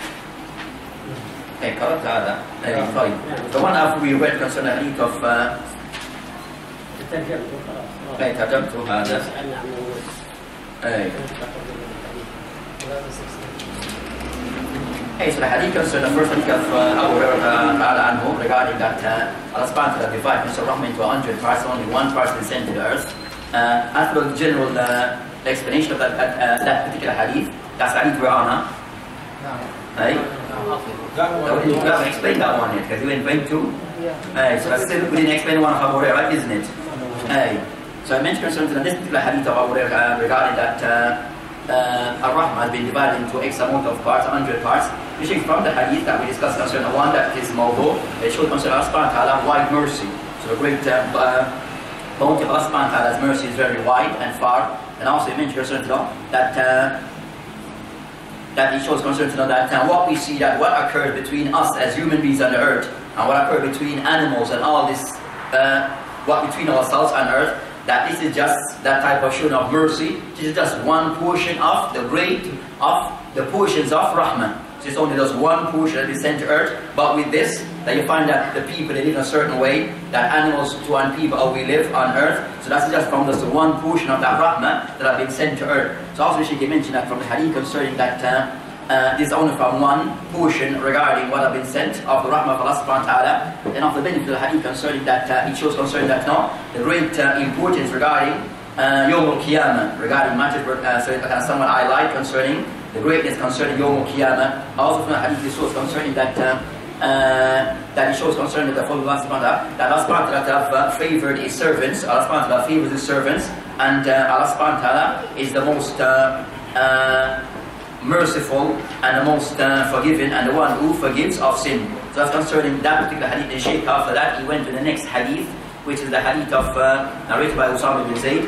Okay, قرأت هذا. نعم. يعني طيب. The one after we read concerning the hadith of uh, ترجمت خلاص Okay, ترجمت هذا. سألنا عن الناس. Hey. 2016. Hey, so the hadith concerning the first hadith of uh, Abu Hurairah ta'ala anhu regarding that uh, Allah subhanahu wa ta'ala divided Mr. Rahman into a hundred parts, only one person sent to the earth. Uh, as for the general uh, explanation of that, that, uh, that particular hadith, that's hadith we're on, I you have explained that one yet, because you went to. Yeah. Uh, so I we didn't explain one of Abu Hurairah, right, isn't it? Uh, so I mentioned something in this particular hadith of Abu Hurairah regarding that uh, uh, Ar-Rahman has been divided into X amount of parts, 100 parts, which is from the hadith that we discussed concerning one that is Mawdu, it should concern Allah and wa ta'ala wide mercy. So the great um, uh, bounty of Allah and ta'ala's mercy is very wide and far, and also it mentions that uh, that it shows concern to know that uh, what we see that what occurred between us as human beings on the earth and what occurred between animals and all this uh, what between ourselves and earth that this is just that type of showing of mercy. This is just one portion of the great of the portions of Rahman. It's only just one portion that is sent to earth but with this that you find that the people they live in a certain way that animals to and people how we live on earth. So that's just from just one portion of that Rahman that have been sent to earth so also she can mention that from the hadith concerning that uh, uh, this is only from one portion regarding what have been sent of the rahmah of Allah subhanahu wa ta'ala. And of the benefit of the hadith concerning that uh, it shows concerning that no the great uh, importance regarding uh, Yawm al-Qiyamah regarding matters uh, so uh, someone I like concerning the greatness concerning Yawm al-Qiyamah. Also from the hadith it shows concerning that uh, uh, that it shows concerning the follow Allah subhanahu wa ta'ala that Allah subhanahu wa ta'ala uh, favored his servants Allah subhanahu wa ta'ala favors his servants and uh, Allah subhanahu wa ta'ala is the most uh, uh, merciful and the most uh, forgiving and the one who forgives of sin. So that's concerning that particular hadith. And Shaykh after that he went to the next hadith, which is the hadith of uh, narrated by Usama bin Zayd.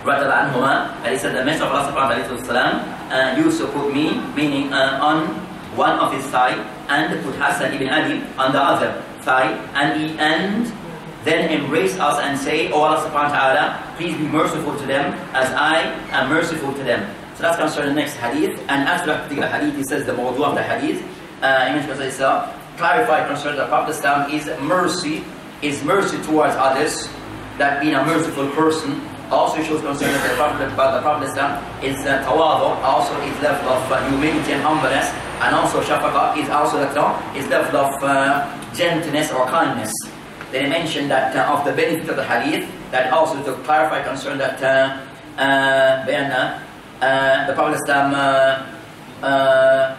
Anhuma, and he said the Messenger of Allah subhanahu wa ta'ala uh, used to put me, meaning on one of his thigh, and put Hassan ibn Ali on the other thigh, and he and then embrace us and say, Oh Allah subhanahu wa ta'ala, please be merciful to them as I am merciful to them. So that's concerning the next hadith. And after that particular hadith, he says the mawdu of the hadith. Uh, Imam said, clarify concerning the Prophet Islam is mercy, is mercy towards others, that being a merciful person. Also shows concern concerning the Prophet, but the Prophet Islam is uh, tawadu, also is level of uh, humility and humbleness, and also shafaqa is also that no, is level of uh, gentleness or kindness. They mentioned that uh, of the benefit of the hadith, that also to clarify concern that uh, uh, then, uh, the Prophet Islam uh, uh,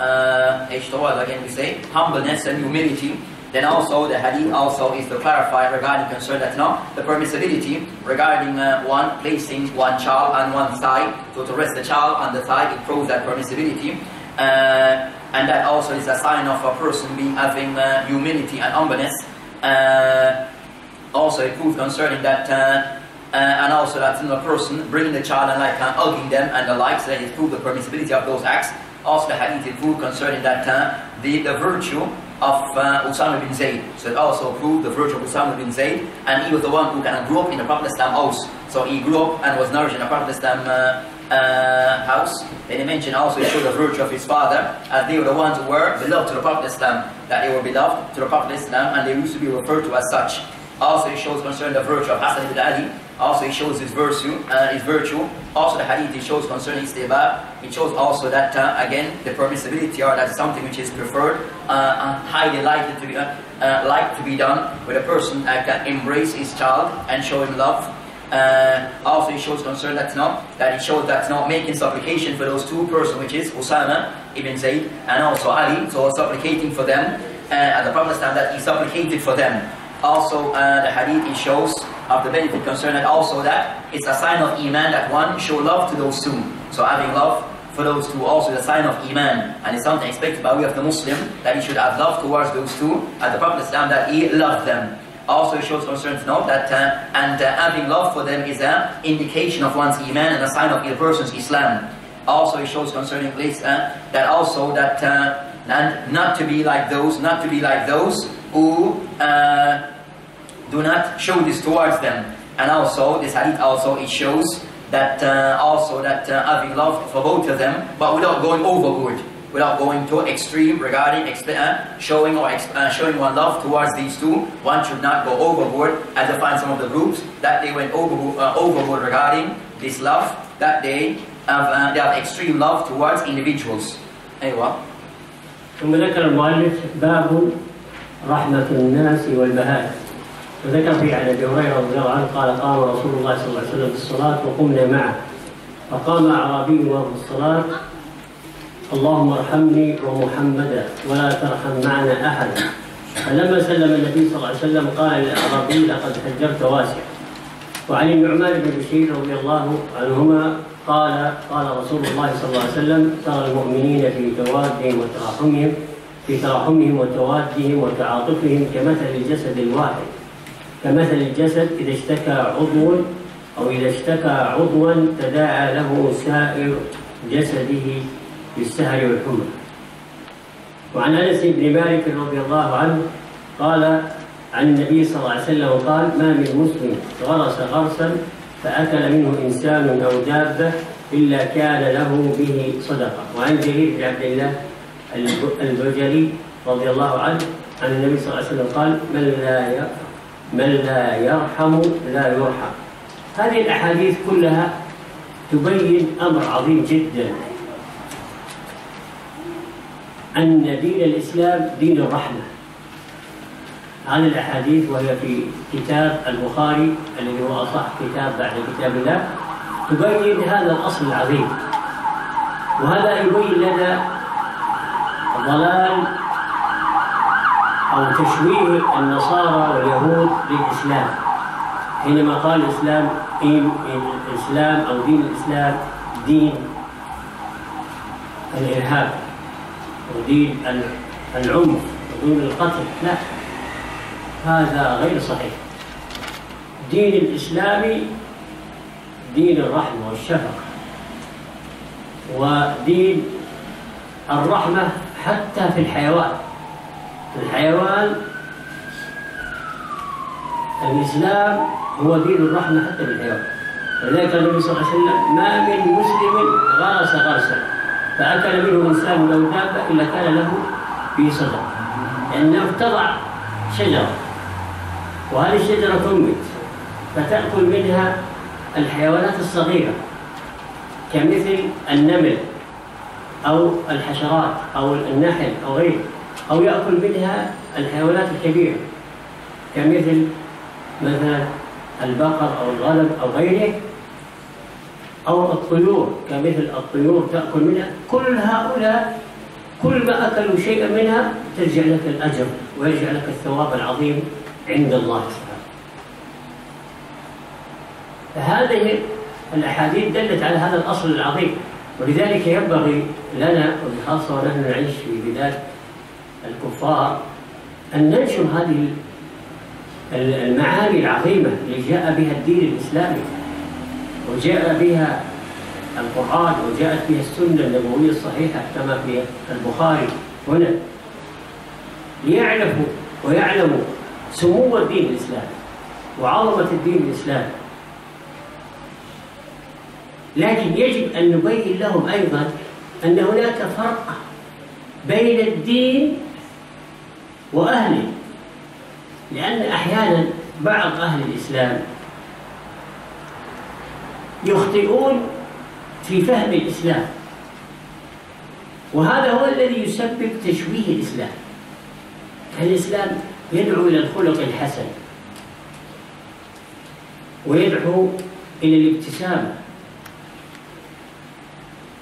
uh again we say, humbleness and humility. Then also the hadith also is to clarify regarding concern that no, the permissibility regarding uh, one placing one child on one side, so to rest the child on the side, it proves that permissibility. Uh, and that also is a sign of a person being having uh, humility and humbleness uh, also, a proof concerning that, uh, uh, and also that a person bringing the child and like uh, hugging them and the likes, that it proves the permissibility of those acts. Also, the hadith it proved concerning that uh, the, the virtue of uh, Usama bin Zayd. So it also proved the virtue of Usama bin Zayd, and he was the one who kind of grew up in the Prophet Islam house. So he grew up and was nourished in the Prophet Islam uh, house. Then he mentioned also he showed the virtue of his father, as they were the ones who were beloved to the Prophet Islam, that they were beloved to the Prophet Islam, and they used to be referred to as such. Also, it shows concerning the virtue of Hassan ibn Ali. Also, it shows his virtue. Uh, his virtue. Also, the hadith it shows concerning his istihbab. It shows also that uh, again the permissibility or that something which is preferred, uh, highly likely to be uh, uh, like to be done with a person can embrace his child and show him love. Uh, also, it shows concern that no, that it shows that not making supplication for those two persons, which is Usama ibn Zayd and also Ali. So supplicating for them, uh, and the Prophet that he supplicated for them. Also, uh, the hadith it shows of the benefit concern and also that it's a sign of iman that one show love to those two. So having love for those two also is a sign of iman and it's something expected by way of the Muslim that he should have love towards those two and the Prophet that he loved them. Also it shows concern to note that uh, and uh, having love for them is an indication of one's iman and a sign of a person's Islam. Also it shows concerning place uh, that also that uh, and not to be like those, not to be like those who uh, do not show this towards them. And also, this hadith also, it shows that uh, also that having love for both of them, but without going overboard, without going to extreme regarding exp- uh, showing or exp- uh, showing one love towards these two. One should not go overboard, as I find some of the groups that they went overboard, uh, overboard regarding this love, that they have, uh, they have extreme love towards individuals. أيوة. ثم ذكر المؤلف باب رحمة الناس والبهائم وذكر في عن ابي هريره رضي الله عنه قال قام رسول الله صلى الله عليه وسلم في الصلاه وقمنا معه فقام اعرابي وهو في الصلاه اللهم ارحمني ومحمدا ولا ترحم معنا أحدا. فلما سلم النبي صلى الله عليه وسلم قال للاعرابي لقد حجرت واسعا وعن النعمان بن بشير رضي الله عنهما قال قال رسول الله صلى الله عليه وسلم ترى المؤمنين في توادهم وتراحمهم في تراحمهم وتوادهم وتعاطفهم كمثل الجسد الواحد. كمثل الجسد إذا اشتكى عضو أو إذا اشتكى عضوا تداعى له سائر جسده بالسهر والحمى وعن أنس بن مالك رضي الله عنه قال عن النبي صلى الله عليه وسلم قال ما من مسلم غرس غرسا فأكل منه إنسان أو دابة إلا كان له به صدقة. وعن جرير بن عبد الله الب- البجلي رضي الله عنه عن النبي صلى الله عليه وسلم قال من لا من لا يرحم لا يرحم. هذه الأحاديث كلها تبين أمر عظيم جدا. أن دين الإسلام دين الرحمة. هذه الأحاديث وهي في كتاب البخاري الذي هو أصح كتاب بعد كتاب الله تبين هذا الأصل العظيم. وهذا يبين لنا ضلال أو تشويه النصارى واليهود للإسلام. حينما قال الإسلام دين الإسلام أو دين الإسلام دين الإرهاب. ودين العنف ودين القتل لا. هذا غير صحيح. دين الإسلام دين الرحمة والشفقة ودين الرحمة حتى في الحيوان. الحيوان الإسلام هو دين الرحمة حتى بالحيوان ولذلك النبي صلى الله عليه وسلم ما من مسلم غرس غرسا فأكل منه إنسان أو دابة إلا كان له في صدقة. لأنه تضع شجرة وهذه الشجرة تنبت فتأكل منها الحيوانات الصغيرة كمثل النمل أو الحشرات أو النحل أو غيره أو يأكل منها الحيوانات الكبيرة كمثل مثلا البقر أو الغنم أو غيره أو الطيور كمثل الطيور تأكل منها. كل هؤلاء كل ما أكلوا شيئا منها ترجع لك الأجر ويرجع لك الثواب العظيم عند الله سبحانه. فهذه الأحاديث دلت على هذا الأصل العظيم. ولذلك ينبغي لنا وبخاصة ونحن نعيش في بلاد الكفار أن ننشر هذه المعاني العظيمة اللي جاء بها الدين الإسلامي. وجاء بها القرآن وجاءت بها السنة النبوية الصحيحة كما في البخاري هنا. ليعرفوا ويعلموا سمو الدين الإسلامي وعظمة الدين الإسلامي. لكن يجب أن نبين لهم أيضا أن هناك فرق بين الدين وأهله لأن أحيانا بعض أهل الإسلام يخطئون في فهم الإسلام. وهذا هو الذي يسبب تشويه الإسلام. الإسلام يدعو إلى الخلق الحسن ويدعو إلى الابتسامة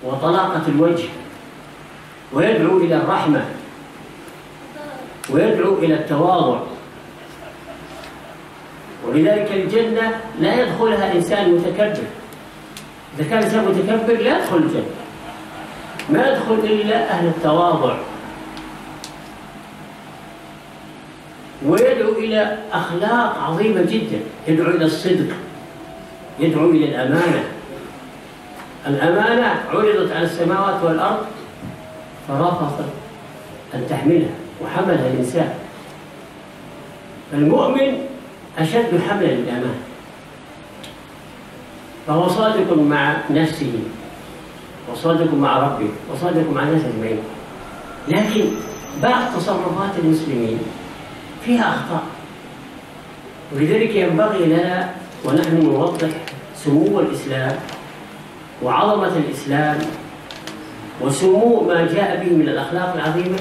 وطلاقة الوجه ويدعو إلى الرحمة ويدعو إلى التواضع. ولذلك الجنة لا يدخلها إنسان متكبر. إذا كان إنسان متكبر لا يدخل الجنة. ما يدخل إلا أهل التواضع. ويدعو إلى أخلاق عظيمة جدا. يدعو إلى الصدق. يدعو إلى الأمانة. الأمانة عرضت على السماوات والأرض فرفضت أن تحملها وحملها الإنسان. المؤمن أشد حملا للأمانة. فهو صادق مع نفسه وصادق مع ربه وصادق مع الناس أجمعين. لكن بعض تصرفات المسلمين فيها أخطاء ولذلك ينبغي لنا ونحن نوضح سمو الإسلام وعظمة الإسلام وسمو ما جاء به من الأخلاق العظيمة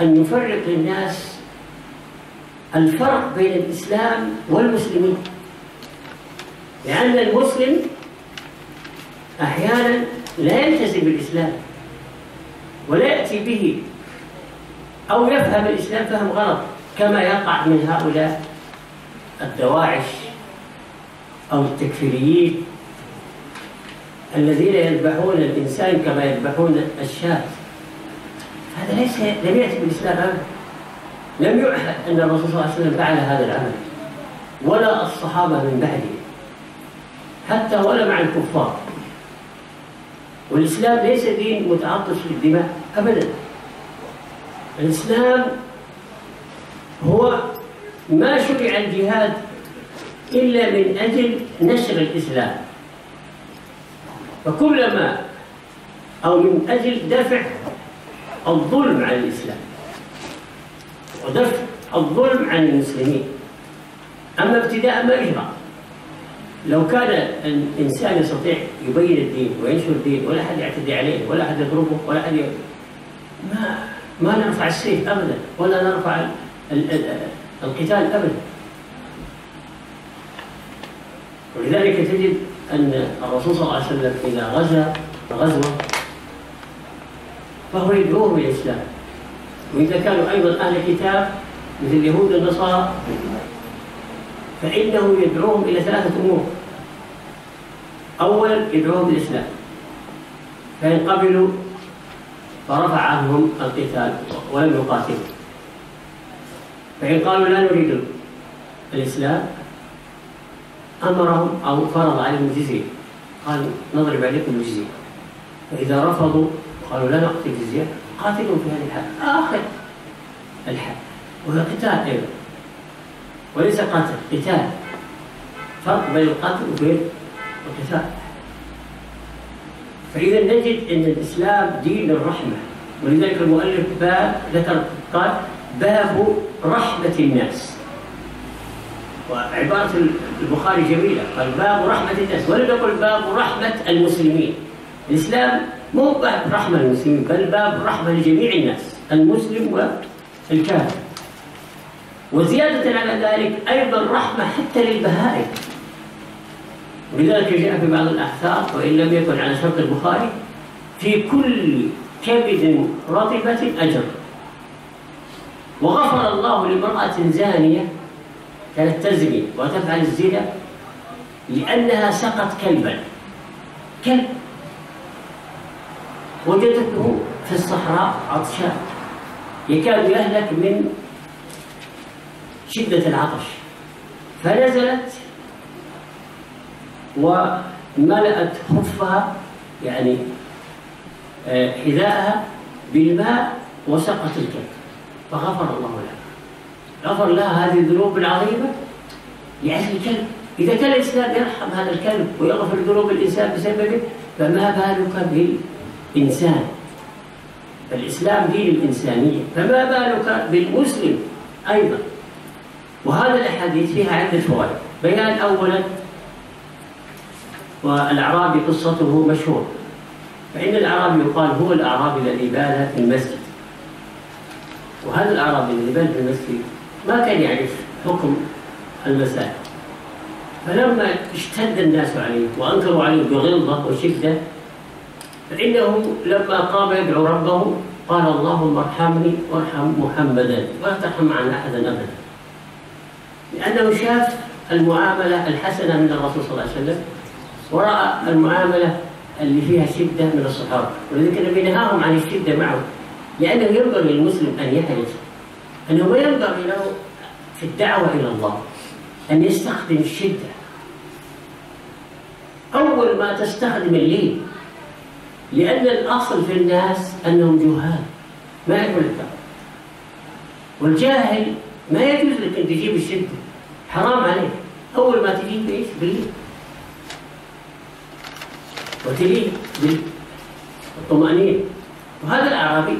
أن نفرق للناس الفرق بين الإسلام والمسلمين. لأن المسلم أحيانا لا يلتزم بالإسلام ولا يأتي به أو يفهم الإسلام فهم غلط كما يقع من هؤلاء الدواعش أو التكفيريين الذين يذبحون الإنسان كما يذبحون الشاة. هذا ليس لم يأتي بالإسلام أبدا. لم يعهد أن الرسول صلى الله عليه وسلم فعل هذا العمل ولا الصحابة من بعده حتى ولا مع الكفار. والإسلام ليس دين متعطش للدماء أبدا. الإسلام هو ما شرع الجهاد إلا من أجل نشر الإسلام. فكلما أو من أجل دفع الظلم عن الإسلام. ودفع الظلم عن المسلمين. أما ابتداء ما يجرى لو كان الإنسان يستطيع يبين الدين وينشر الدين ولا أحد يعتدي عليه ولا أحد يضربه ولا أحد ي... ما ما نرفع السيف أبدا ولا نرفع ال... ال... ال... القتال أبدا. ولذلك تجد أن الرسول صلى الله عليه وسلم إذا غزا غزوة فهو يدعوهم إلى الإسلام. وإذا كانوا أيضا أهل كتاب مثل اليهود والنصارى فإنه يدعوهم إلى ثلاثة أمور. أولا يدعوهم الإسلام فإن قبلوا فرفع عنهم القتال ولم يقاتلوا. فإن قالوا لا نريد الإسلام أمرهم أو فرض عليهم الجزية قال نضرب عليكم الجزية فإذا رفضوا قالوا لا نقتل الجزية قاتلوا في هذه الحال. آخر الحال وهي قتال أيضا. وليس قتل قتال. فرق بين القتل وبين القتال فإذا نجد أن الإسلام دين الرحمة ولذلك المؤلف باب ذكر قال باب رحمة الناس. وعبارة البخاري جميلة قال باب رحمة الناس. ولم يقل باب رحمة المسلمين. الإسلام مو باب رحمة للمسلمين بل باب رحمة لجميع الناس المسلم والكافر. وزيادة على ذلك أيضا رحمة حتى للبهائم. ولذلك جاء في بعض الأحثار وإن لم يكن على شرط البخاري في كل كبد رطبة أجر. وغفر الله لامرأة زانية كانت تزني وتفعل الزنا لأنها سقت كلبا. كلب. وجدته في الصحراء عطشان يكاد يهلك من شدة العطش. فنزلت وملأت خفها يعني آه، حذاءها بالماء وسقط الكلب. فغفر الله لها. غفر لها هذه الذنوب العظيمة لأجل الكلب إذا كان الإسلام يرحم هذا الكلب ويغفر ذنوب الإنسان بسببه فما بالك بالإنسان؟ الإسلام دين الإنسانية. فما بالك بالمسلم أيضا؟ وهذا الأحاديث فيها عدة فوائد. بيان أولا والأعرابي قصته مشهور. فإن الأعرابي يقال هو الأعرابي الذي بال في المسجد. وهذا الأعرابي الذي بال في المسجد ما كان يعرف حكم المساجد. فلما اشتد الناس عليه وأنكروا عليه بغلظة وشدة فإنه لما قام يدعو ربه قال اللهم ارحمني وارحم محمدا ولا ترحم عن أحدا أبدا. لأنه شاف المعاملة الحسنة من الرسول صلى الله عليه وسلم ورأى المعاملة اللي فيها شدة من الصحابة ولذلك النبي نهاهم عن الشدة معه. لأنه ينبغي للمسلم أن يحرص أنه ينبغي له في الدعوة إلى الله. أن يستخدم الشدة. أول ما تستخدم اللين. لأن الأصل في الناس أنهم جهال. ما يعرفون الدعوة والجاهل ما يجوز لك أن تجيب الشدة. حرام عليك أول ما تجيب إيش؟ باللين. وتليه بالطمأنينة وهذا الأعرابي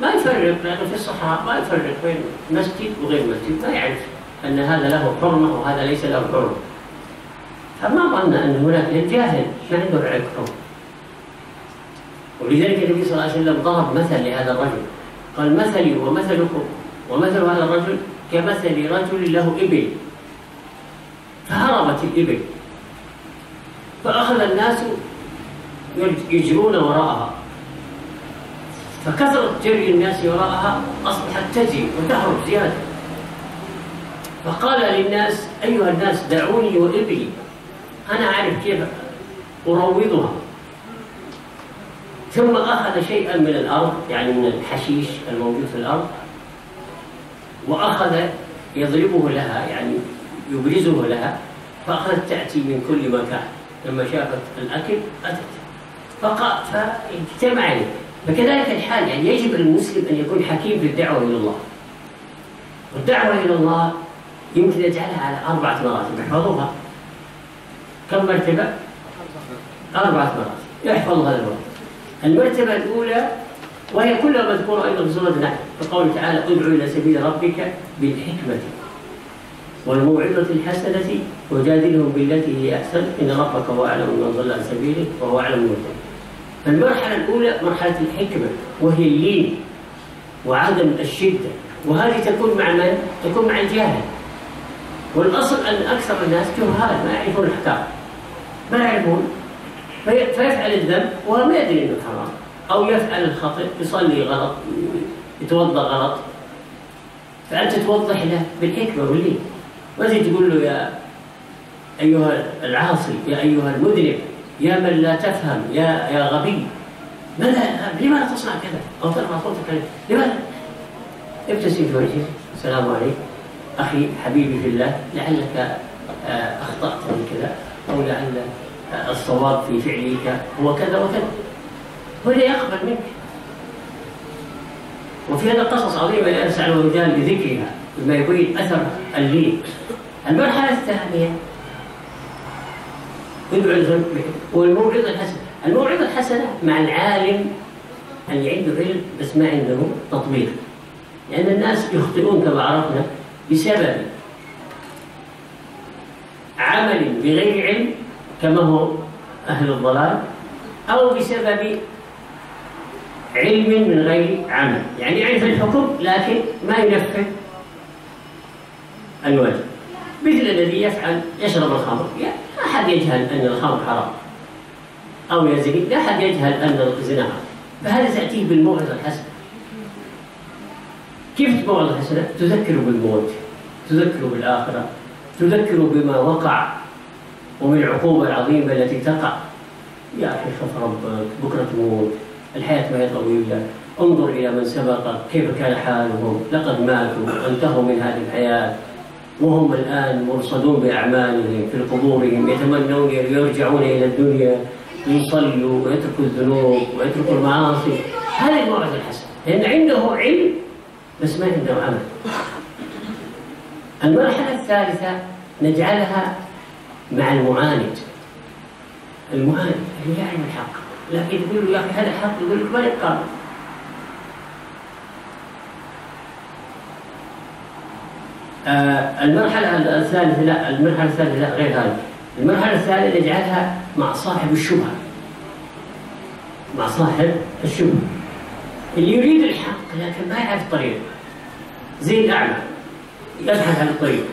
ما يفرق لأنه في الصحراء ما يفرق بين مسجد وغير مسجد ما يعرف أن هذا له حرمة وهذا ليس له حرمة. فما ظن أن هناك للجاهل ما عنده علم حرمة ولذلك النبي صلى الله عليه وسلم ضرب مثل لهذا الرجل. قال مثلي ومثلكم ومثل هذا الرجل كمثل رجل له إبل. فهربت الإبل. فأخذ الناس يجرون وراءها. فكثرت جري الناس وراءها أصبحت تجري وتهرب زيادة. فقال للناس أيها الناس دعوني وإبلي. أنا أعرف كيف أروضها. ثم أخذ شيئا من الأرض يعني من الحشيش الموجود في الأرض وأخذ يضربه لها يعني يبرزه لها. فأخذت تأتي من كل مكان. لما شافت الأكل أتت. فقال فاجتمع عليه فكذلك الحال يعني يجب المسلم أن يكون حكيم في الدعوة إلى الله. والدعوة إلى الله يمكن يجعلها على أربعة مراتب. احفظوها. كم مرتبة؟ أربعة مراتب. يحفظ هذا الوقت المرتبة الأولى وهي كلها مذكورة أيضا في سورة النحل. فقوله تعالى ادع إلى سبيل ربك بالحكمة والموعظة الحسنة وجادلهم بالتي هي أحسن. إن ربك هو أعلم من ضل عن سبيله وهو أعلم بالمهتدين المرحلة الأولى مرحلة الحكمة وهي اللين وعدم الشدة وهذه تكون مع من؟ تكون مع الجاهل. والأصل أن أكثر الناس جهال ما يعرفون الأحكام. ما يعرفون. في- فيفعل الذنب وهو ما يدري أنه حرام. أو يفعل الخطأ يصلي غلط يتوضأ غلط. فأنت توضح له بالحكمة واللين. ما تقول له يا أيها العاصي يا أيها المذنب يا من لا تفهم يا يا غبي. ماذا لماذا تصنع كذا؟ أو ترفع صوتك لماذا؟ ابتسم في وجهه السلام عليكم أخي حبيبي في الله لعلك آه، أخطأت من كذا أو لعل آه، الصواب في فعلك هو كذا وكذا. هو لا يقبل منك. وفي هذا قصص عظيمة لا يسع الرجال بذكرها بما يبين أثر اللين المرحلة الثانية ادعو الذنب والموعظة الحسنة. الموعظة الحسنة مع العالم اللي عنده علم بس ما عنده تطبيق. لأن الناس يخطئون كما عرفنا بسبب عمل بغير علم كما هو أهل الضلال أو بسبب علم من غير عمل. يعني يعرف الحكم لكن ما ينفذ الواجب مثل الذي يفعل يشرب الخمر. لا أحد يجهل أن الخمر حرام. أو يزني لا أحد يجهل أن الزنا حرام. فهذا تأتيه بالموعظة الحسنة. كيف الموعظة الحسنة؟ تذكر بالموت تذكر بالآخرة تذكر بما وقع ومن العقوبة العظيمة التي تقع. يا أخي خف ربك بكرة تموت الحياة ما هي طويلة. انظر إلى من سبق كيف كان حالهم لقد ماتوا وانتهوا من هذه الحياة. وهم الآن مرصدون بأعمالهم في قبورهم يتمنون يرجعون إلى الدنيا يصلوا ويتركوا الذنوب ويتركوا المعاصي. هذا الموعظة الحسنة. لأن عنده علم بس ما عنده عمل. المرحلة الثالثة نجعلها مع المعاند. المعاند اللي يعلم الحق. لكن تقول له يا أخي هذا الحق يقول لك ما يقارن المرحلة الثالثة لا المرحلة الثالثة لا غير هذه المرحلة الثالثة نجعلها مع صاحب الشبهة. مع صاحب الشبهة. اللي يريد الحق لكن ما يعرف الطريق. زي الأعمى. يبحث عن الطريق.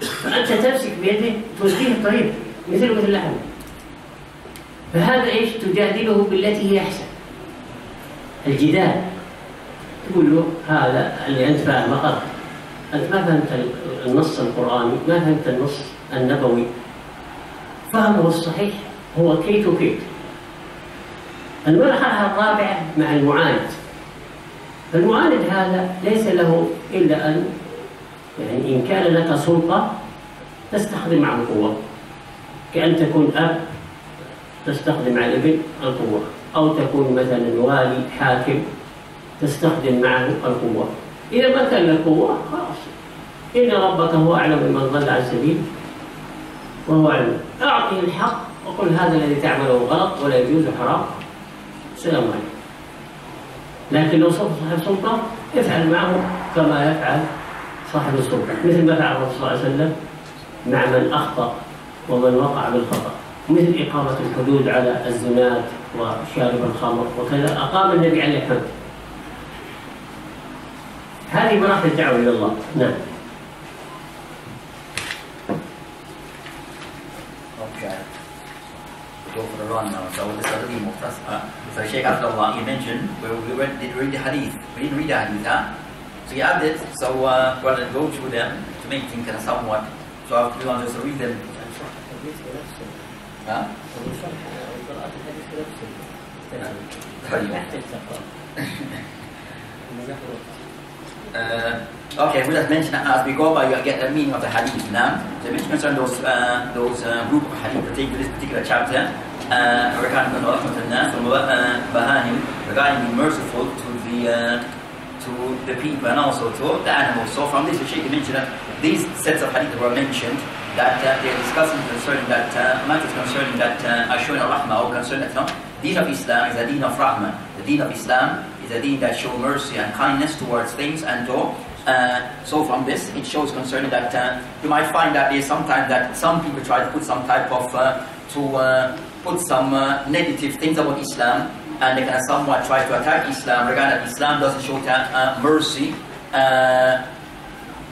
فأنت تمسك بيده توجيه الطريق مثل مثل الأعمى. فهذا إيش؟ تجادله بالتي هي أحسن. الجدال. تقول له هذا اللي أنت فاهمه غلط. أنت ما فهمت النص القرآني ما فهمت النص النبوي. فهمه الصحيح هو كيت وكيت المرحلة الرابعة مع المعاند. المعاند هذا ليس له إلا أن يعني إن كان لك سلطة تستخدم معه القوة. كأن تكون أب تستخدم مع الإبن القوة. أو تكون مثلا والي حاكم تستخدم معه القوة. إذا ما كان له قوة خلاص. إن ربك هو أعلم بمن ضل عن سبيل وهو أعلم. أعطه الحق وقل هذا الذي تعمله غلط ولا يجوز حرام السلام عليكم. لكن لو صرت صاحب سلطة افعل معه كما يفعل صاحب السلطة مثل ما فعل الرسول صلى الله عليه وسلم مع من أخطأ ومن وقع بالخطأ. مثل إقامة الحدود على الزنات وشارب الخمر وكذا. أقام النبي عليه الحد هذه مراحل الدعوة إلى الله نعم Okay. Go for the run now. So this is the Muqtas. Uh, so Sheikh Abdullah, you mentioned we, we read, did read the hadith. We didn't read the hadith, huh? So you added, so uh, rather than go through them to make things kind of somewhat. So I have to just read them. Huh? Uh, okay, we just mention as we go by, you get the meaning of the hadith now. So we mention those uh, those uh, group of hadith take this particular chapter uh, regarding rahmat al-nas bahanim regarding being merciful to the uh, to the people and also to the animals. So from this, the Sheikh mentioned that these sets of hadith were mentioned that uh, they're discussing concerning that uh, matters concerning that uh, Ashun al-Rahma or concerning that no, deen of Islam is a deen of Rahma. The deen of Islam a deen that show mercy and kindness towards things and to uh, so from this, it shows concerning that uh, you might find that there's sometimes that some people try to put some type of uh, to uh, put some uh, negative things about Islam, and they can somewhat try to attack Islam, regarding that Islam doesn't show uh, mercy.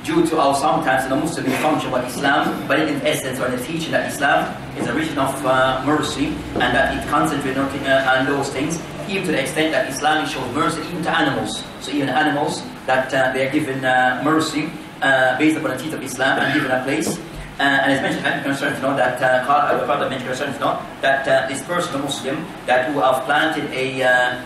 Due to how sometimes in the Muslim function about Islam, but in essence or the teaching that Islam is a religion of mercy and that it concentrates on, on those things, even to the extent that Islam shows mercy even to animals. So even animals that uh, they are given uh, mercy uh, based upon the teaching of Islam and given a place. and it's mentioned and concerned to know that uh, Abu Bakr mentioned concerned to know that uh, this person, a Muslim, that who have planted a uh,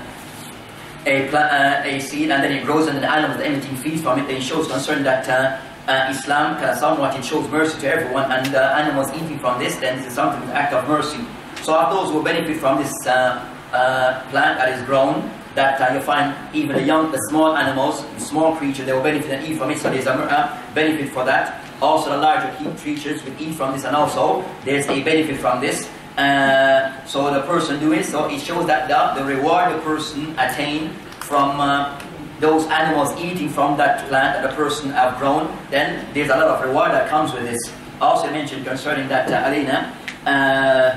a, uh, a seed and then it grows and the animals, the anything feeds from it, then it shows concern that uh, uh, Islam of somewhat it shows mercy to everyone and uh, animals eating from this, then this is something an act of mercy. So of those who benefit from this uh, uh, plant that is grown, that uh, you find even the young, the small animals, small creatures, they will benefit and eat from it. So there's a uh, benefit for that. Also, the larger creatures will eat from this, and also there's a benefit from this. Uh, so the person doing so, it shows that the, the reward the person attain from uh, those animals eating from that plant that the person have grown, then there's a lot of reward that comes with this. Also mentioned concerning that uh, Alina. Uh,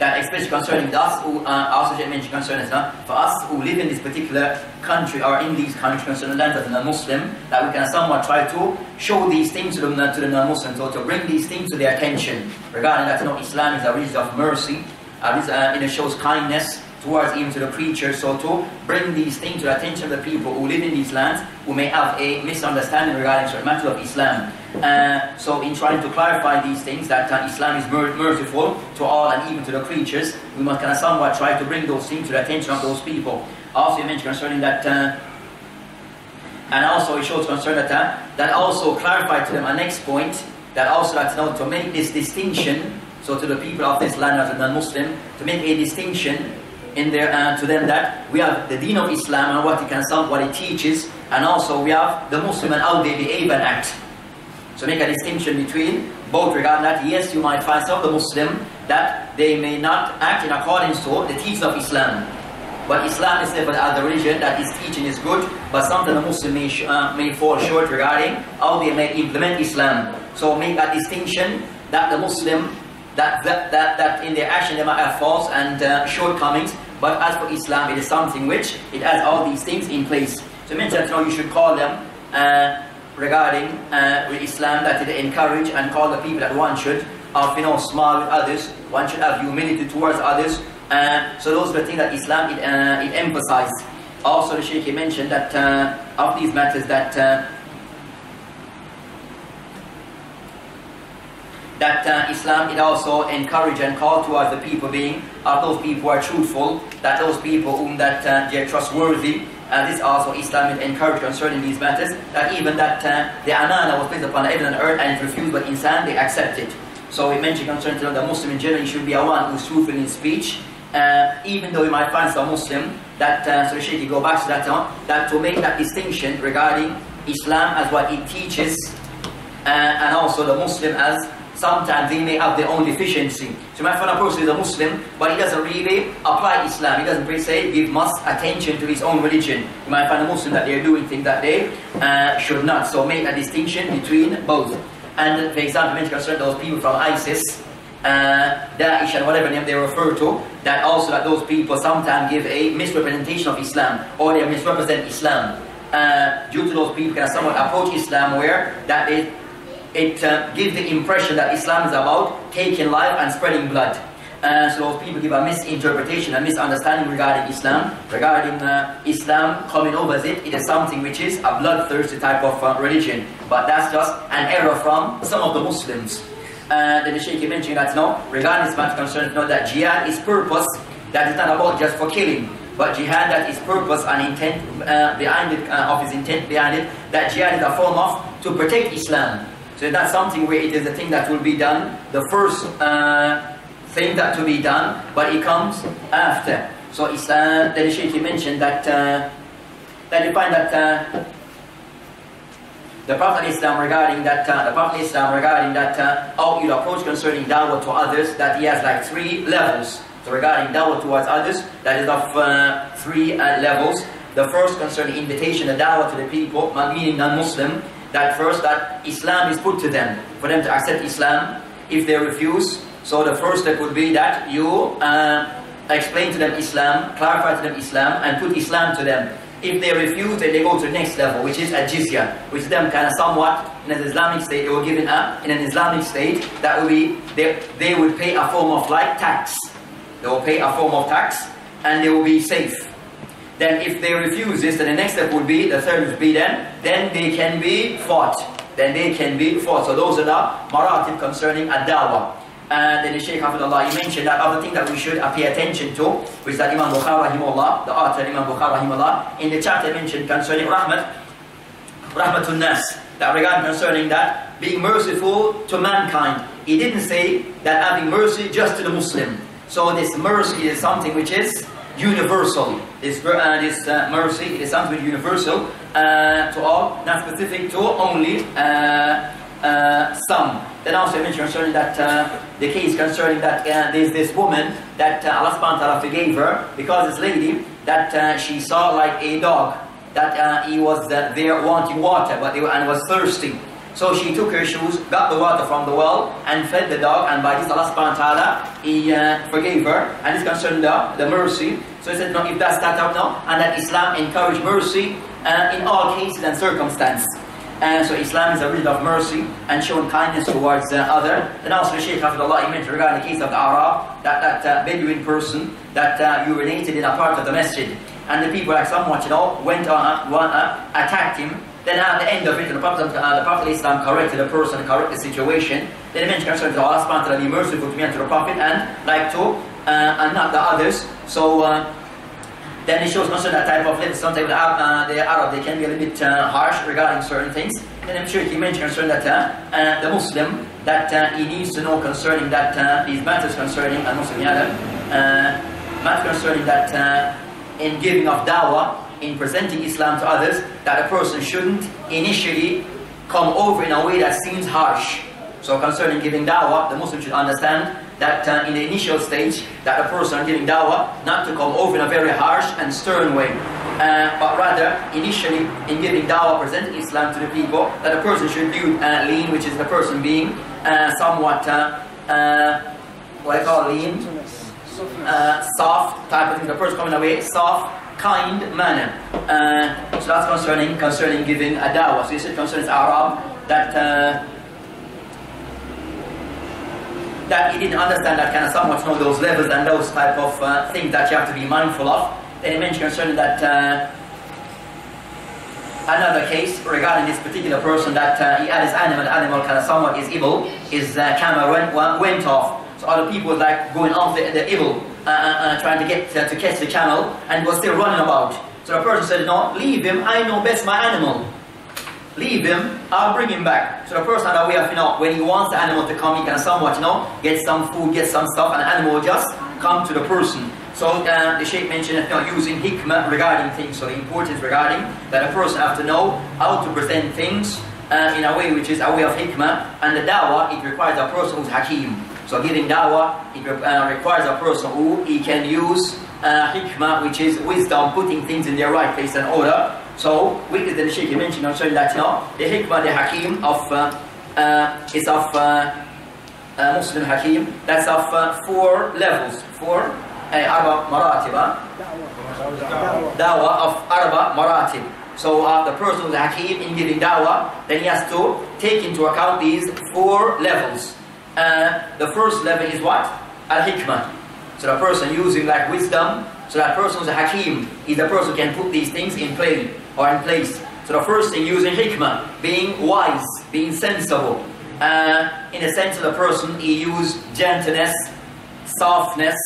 that especially concerning us who uh, also mentioned concerning uh, for us who live in this particular country or in these countries concerning lands of the non-Muslim, that we can somewhat try to show these things to the, to the non-Muslims, so to bring these things to their attention regarding that you know, Islam is a religion of mercy, uh, this, uh, it shows kindness towards even to the creatures, so to bring these things to the attention of the people who live in these lands who may have a misunderstanding regarding certain matters of Islam. Uh, so in trying to clarify these things, that uh, Islam is mer- merciful to all and even to the creatures, we must kind of somewhat try to bring those things to the attention of those people. Also you mentioned concerning that uh, and also it shows concern that uh, that also clarified to them a next point that also that you know, to make this distinction so to the people of this land as a non-Muslim to make a distinction in there uh, to them that we have the deen of Islam and what it can some what it teaches and also we have the Muslim and how they behave and act so make a distinction between both regarding that yes you might find some of the Muslim that they may not act in accordance to the teachings of Islam but Islam is never the religion that its teaching is good, but sometimes the Muslim may, uh, may fall short regarding how they may implement Islam. So make a distinction that the Muslim, that, that, that, that in their action they might have faults and uh, shortcomings, but as for Islam, it is something which it has all these things in place. So mention that you, know, you should call them uh, regarding uh, Islam that it encourage and call the people that one should of you know small with others, one should have humility towards others, uh, so those are the things that Islam it, uh, it emphasized. Also, the Shaykh mentioned that uh, of these matters that uh, that uh, Islam it also encourage and call towards the people being of those people who are truthful, that those people whom that uh, they are trustworthy. This also Islam it encourage concerning these matters that even that the amana was placed upon heaven and earth and it refused, but insan they accept it. So we mentioned concerning the Muslim in general, should be a one who's truthful in speech, uh, even though you might find some Muslim, that uh, so Shaykh go back to that uh, that to make that distinction regarding Islam as what it teaches, uh, and also the Muslim as sometimes they may have their own deficiency. So you might find a person is a Muslim, but he doesn't really apply Islam. He doesn't se give much attention to his own religion. You might find a Muslim that they're doing things that they uh, should not. So make a distinction between both. And for example, mention concerning those people from ISIS, uh, Daesh and whatever name they refer to, that also that those people sometimes give a misrepresentation of Islam or they misrepresent Islam. Uh, due to those people can somewhat approach Islam where that it, it uh, gives the impression that Islam is about taking life and spreading blood. Uh, so people give a misinterpretation, a misunderstanding regarding Islam. Regarding uh, Islam coming over it, it is something which is a bloodthirsty type of uh, religion. But that's just an error from some of the Muslims. Uh, the Shaykh mentioned that no, regarding this matter concerned, know that jihad is purpose, that is not about just for killing, but jihad that is purpose and intent uh, behind it, uh, of his intent behind it, that jihad is a form of to protect Islam. So that's something where it is a thing that will be done, the first uh, thing that to be done, but it comes after. So Islam, then the Shaykh mentioned that, uh, that you find that uh, the Prophet Islam regarding that, uh, the Prophet Islam regarding that, uh, how you approach concerning dawah to others, that he has like three levels. So regarding dawah towards others, that is of uh, three uh, levels. The first concerning invitation, the dawah to the people, meaning non-Muslim, that first that Islam is put to them, for them to accept Islam. If they refuse, so the first step would be that you uh, explain to them Islam, clarify to them Islam, and put Islam to them. If they refuse, then they go to the next level, which is a jizya, which them kind of somewhat in an Islamic state, they were given up in an Islamic state that would be they, they would pay a form of like tax. They will pay a form of tax and they will be safe. Then if they refuse this, then the next step would be, the third would be then, then they can be fought. Then they can be fought. So those are the maratib concerning ad-dawah. And then the Shaykh Hafidullah, he mentioned that other thing that we should pay attention to, which is that Imam Bukhari rahimahullah, the author Imam Bukhari rahimahullah, in the chapter mentioned concerning rahmat, rahmatun nas, that regard concerning that, being merciful to mankind. He didn't say that having mercy just to the Muslim. So this mercy is something which is universal. This, uh, uh, mercy is something universal uh, to all, not specific to only uh, uh, some. Then also mentioned concerning that uh, the case concerning that there's this woman that Allah subhanahu wa ta'ala forgave her because this lady that she saw like a dog that he was there wanting water but and was thirsty. So she took her shoes, got the water from the well, and fed the dog. And by this, Allah subhanahu wa ta'ala, He uh, forgave her. And this concerned the, the mercy. So he said, no, if that's that out now, and that Islam encouraged mercy uh, in all cases and circumstances. And so Islam is a religion of mercy and showing kindness towards uh, other. Then also the Shaykh Hafidullah he mentioned regarding the case of the Arab, that, that uh, Bedouin person that uh, urinated in a part of the masjid. And the people like somewhat, you know, went on, uh, uh, attacked him. Then at the end of it, the Prophet, uh, the Prophet Islam corrected the person, corrected the situation. Then he mentioned to Allah subhanahu wa ta'ala be merciful to me and to the Prophet and like to, uh, and not the others. So, uh, then it shows also that type of lips. Sometimes uh, the Arab they can be a little bit uh, harsh regarding certain things. And I'm sure he mentioned concerning that uh, uh, the Muslim that uh, he needs to know concerning that these matters concerning a Muslim Adam, uh, matters concerning that in giving of dawah, in presenting Islam to others, that a person shouldn't initially come over in a way that seems harsh. So concerning giving dawah, the Muslim should understand that uh, in the initial stage, that a person giving dawah, not to come over in a very harsh and stern way, uh, but rather initially in giving dawah, presenting Islam to the people, that a person should do uh, lean, which is the person being uh, somewhat, uh, uh, what I call lean, uh, soft type of thing, the person coming away, soft, kind manner. Uh, so that's concerning concerning giving a dawah. So you said concerning Arab that uh, that he didn't understand that kind of somewhat know those levels and those type of uh, things that you have to be mindful of. Then he mentioned concerning that uh, another case regarding this particular person that uh, he had his animal, animal kind of somewhat is evil, his uh, camera went, went off. So other people like going after the, evil, trying to get uh, to catch the camel, and was still running about. So the person said, "No, leave him. I know best my animal. Leave him. I'll bring him back." So the person had a way of, you know, when he wants the animal to come, he can somewhat, you know, get some food, get some stuff, and the animal just come to the person. So uh, the Sheikh mentioned you know, using hikmah regarding things. So the importance regarding that a person have to know how to present things uh, in a way which is a way of hikmah. And the dawah, it requires a person who's hakim. So giving dawah, it uh, requires a person who he can use uh, hikmah, which is wisdom, putting things in their right place and order. So, we did the Sheikh mentioned also that you know, the hikmah, the hakim of, uh, uh, is of uh, uh Muslim hakim, that's of uh, four levels, four Arba maratiba, dawa of Arba maratib. So the person who's hakim in giving dawa, then he has to take into account these four levels. Uh, the first level is what? Al-hikmah. So the person using like wisdom, so that person who's a hakim is the person who can put these things in play or in place. So the first thing using hikmah, being wise, being sensible. Uh, in the sense of the person, he used gentleness, softness,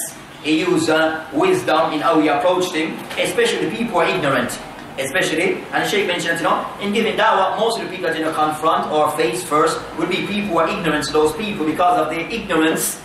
he used uh, wisdom in how he approached him, especially the people who are ignorant. Especially, and Sheikh mentioned, you know, in giving dawah, most of the people that you know confront or face first would be people who are ignorant to those people because of their ignorance.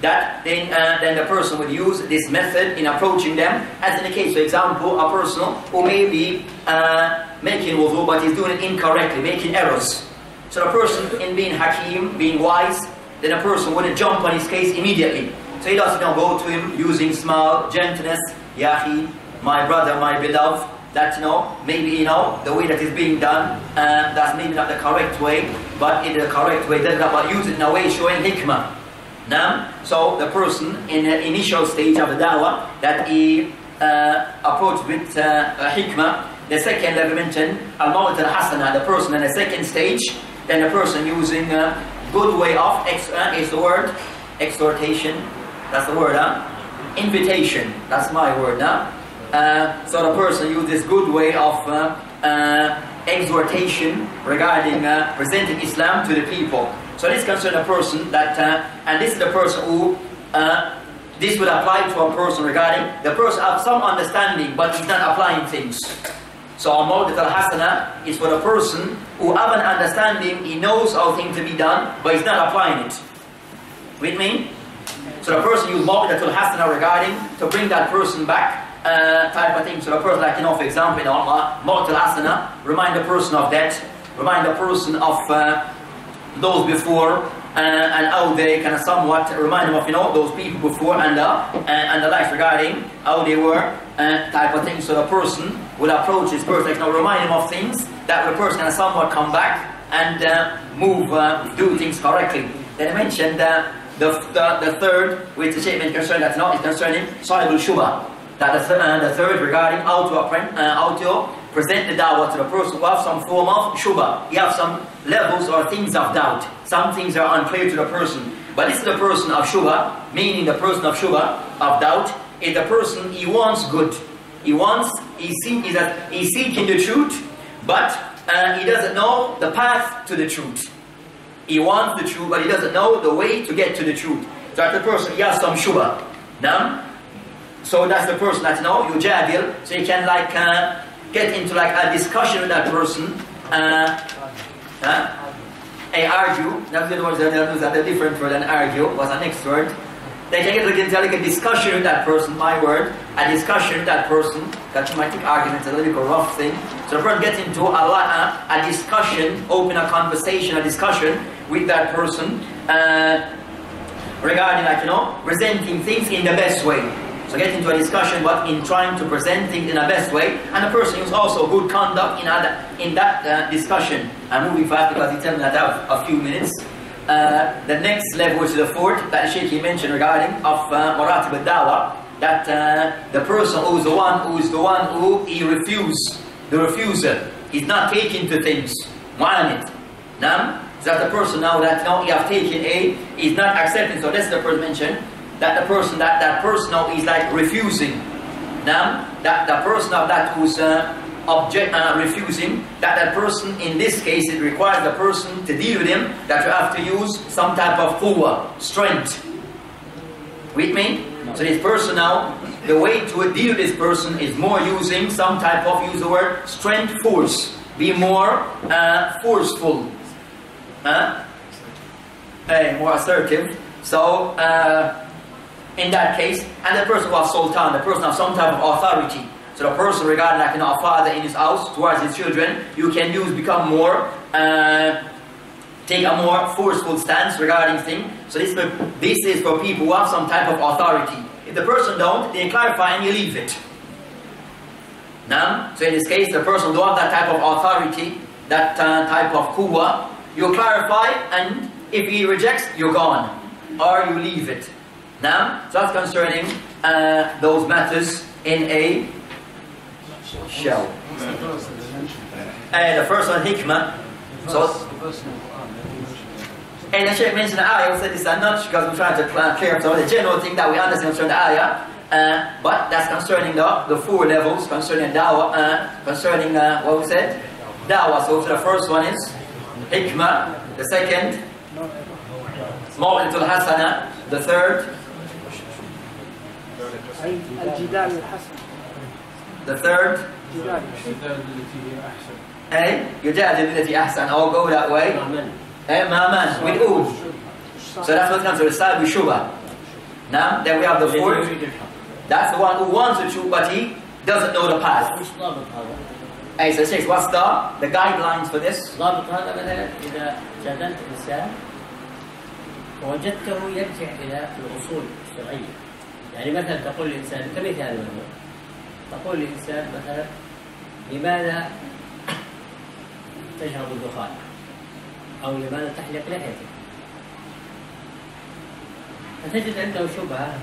That then, uh, then the person would use this method in approaching them. As in the case, for example, a person who may be uh, making wudu but is doing it incorrectly, making errors. So the person in being hakim, being wise, then a person wouldn't jump on his case immediately. So he does you know, go to him using smile, gentleness, Yahi, my brother, my beloved, that you know, maybe you know, the way that is being done, uh, that's maybe not the correct way, but in the correct way, then but use it in a way showing hikmah. Now, so the person in the initial stage of the dawah that he uh, approached with uh, hikmah, the second level mentioned, al-mawt al-hasana, the person in the second stage, then the person using a good way of, ex- uh, is the word, exhortation, that's the word, huh? Invitation, that's my word, huh? Uh, so the person used this good way of uh, uh, exhortation regarding presenting Islam to the people. So this concerns a person that, and this is the person who, this would apply to a person regarding, the person have some understanding but is not applying things. So al-maw'idat al-hasana is for the person who have an understanding, he knows how things to be done, but he's not applying it. With me? So the person used mawdat al-hasana regarding to bring that person back uh, type of thing. So the person, like, you know, for example, in Allah, Mawt al-Asana, remind the person of that, remind the person of uh, those before, uh, and how they kind of somewhat remind them of, you know, those people before and, uh, and, the life regarding how they were, uh, type of thing. So the person will approach this person, like, you know, remind him of things that the person can somewhat come back and uh, move, do things correctly. Then I mentioned the, the, the third, which the statement concerned that not is concerning soluble shubha that the, th- uh, the third regarding how to, uh, how to present the dawah to the person who have some form of shubha. You have some levels or things of doubt. Some things are unclear to the person. But this is the person of shubha, meaning the person of shubha, of doubt, is the person he wants good. He wants, he see, he's, a, he's seeking the truth, but uh, he doesn't know the path to the truth. He wants the truth, but he doesn't know the way to get to the truth. So that's the person, he has some shubha. Now, so that's the person that you know, you jadil, so you can like uh, get into like a discussion with that person. Uh, huh? I argue, that's the words that are different word than argue, was the next word. They can get like, into like a discussion with that person, my word, a discussion with that person, that might think argument a little bit rough thing. So the person gets into a, a, a discussion, open a conversation, a discussion with that person uh, regarding like, you know, presenting things in the best way. So get into a discussion, but in trying to present things in a best way, and the person who's also good conduct in, other, in that uh, discussion. I'm moving fast because he tells me that I have a few minutes. Uh, the next level, which is the fourth, that Sheikh he mentioned regarding of uh, Maratib al-Dawa, that uh, the person who is the one who is the one who he refuse, the refuser, he's not taking to things. Mu'anid. Now, that the person now that now he have taken a, he's not accepting. So that's the person mentioned that the person that that person now is like refusing. Now that the person of that who's uh, object uh, refusing that that person in this case it requires the person to deal with him that you have to use some type of quwwah, strength. With me? So this person now, the way to deal with this person is more using some type of use the word strength, force. Be more uh, forceful. Huh? Uh, more assertive. So uh, in that case, and the person who has sultan, the person has some type of authority. So the person regarding like you know, a father in his house towards his children, you can use become more, uh, take a more forceful stance regarding thing. So this, this is for people who have some type of authority. If the person don't, they clarify and you leave it. Now, so in this case, the person don't have that type of authority, that uh, type of kuwa, you clarify and if he rejects, you're gone. Or you leave it. Now, so that's concerning uh, those matters in a shell. Uh, the first one, hikmah. So, and the Sheikh mentioned the ayah, said it's a notch because we're trying to cl- clear up some of the general thing that we understand concerning the ayah. Uh, but that's concerning the, the four levels, concerning dawah, uh, concerning uh, what we said? Dawah. So, so the first one is hikmah. The second, maw'idatul hasana. The third, الجدال الحسن The third أي يجادل I'll go that way Amen. With من So that's what comes to the side with shubha. Now, then we have the fourth. That's the one who wants the truth, but he doesn't know the path. Hey, so six. what's the, the guidelines for this? ضابط يعني مثلا تقول الإنسان كمثال مثلا تقول الإنسان مثلا لماذا تشرب الدخان أو لماذا تحلق لحيتك فتجد عنده شبهة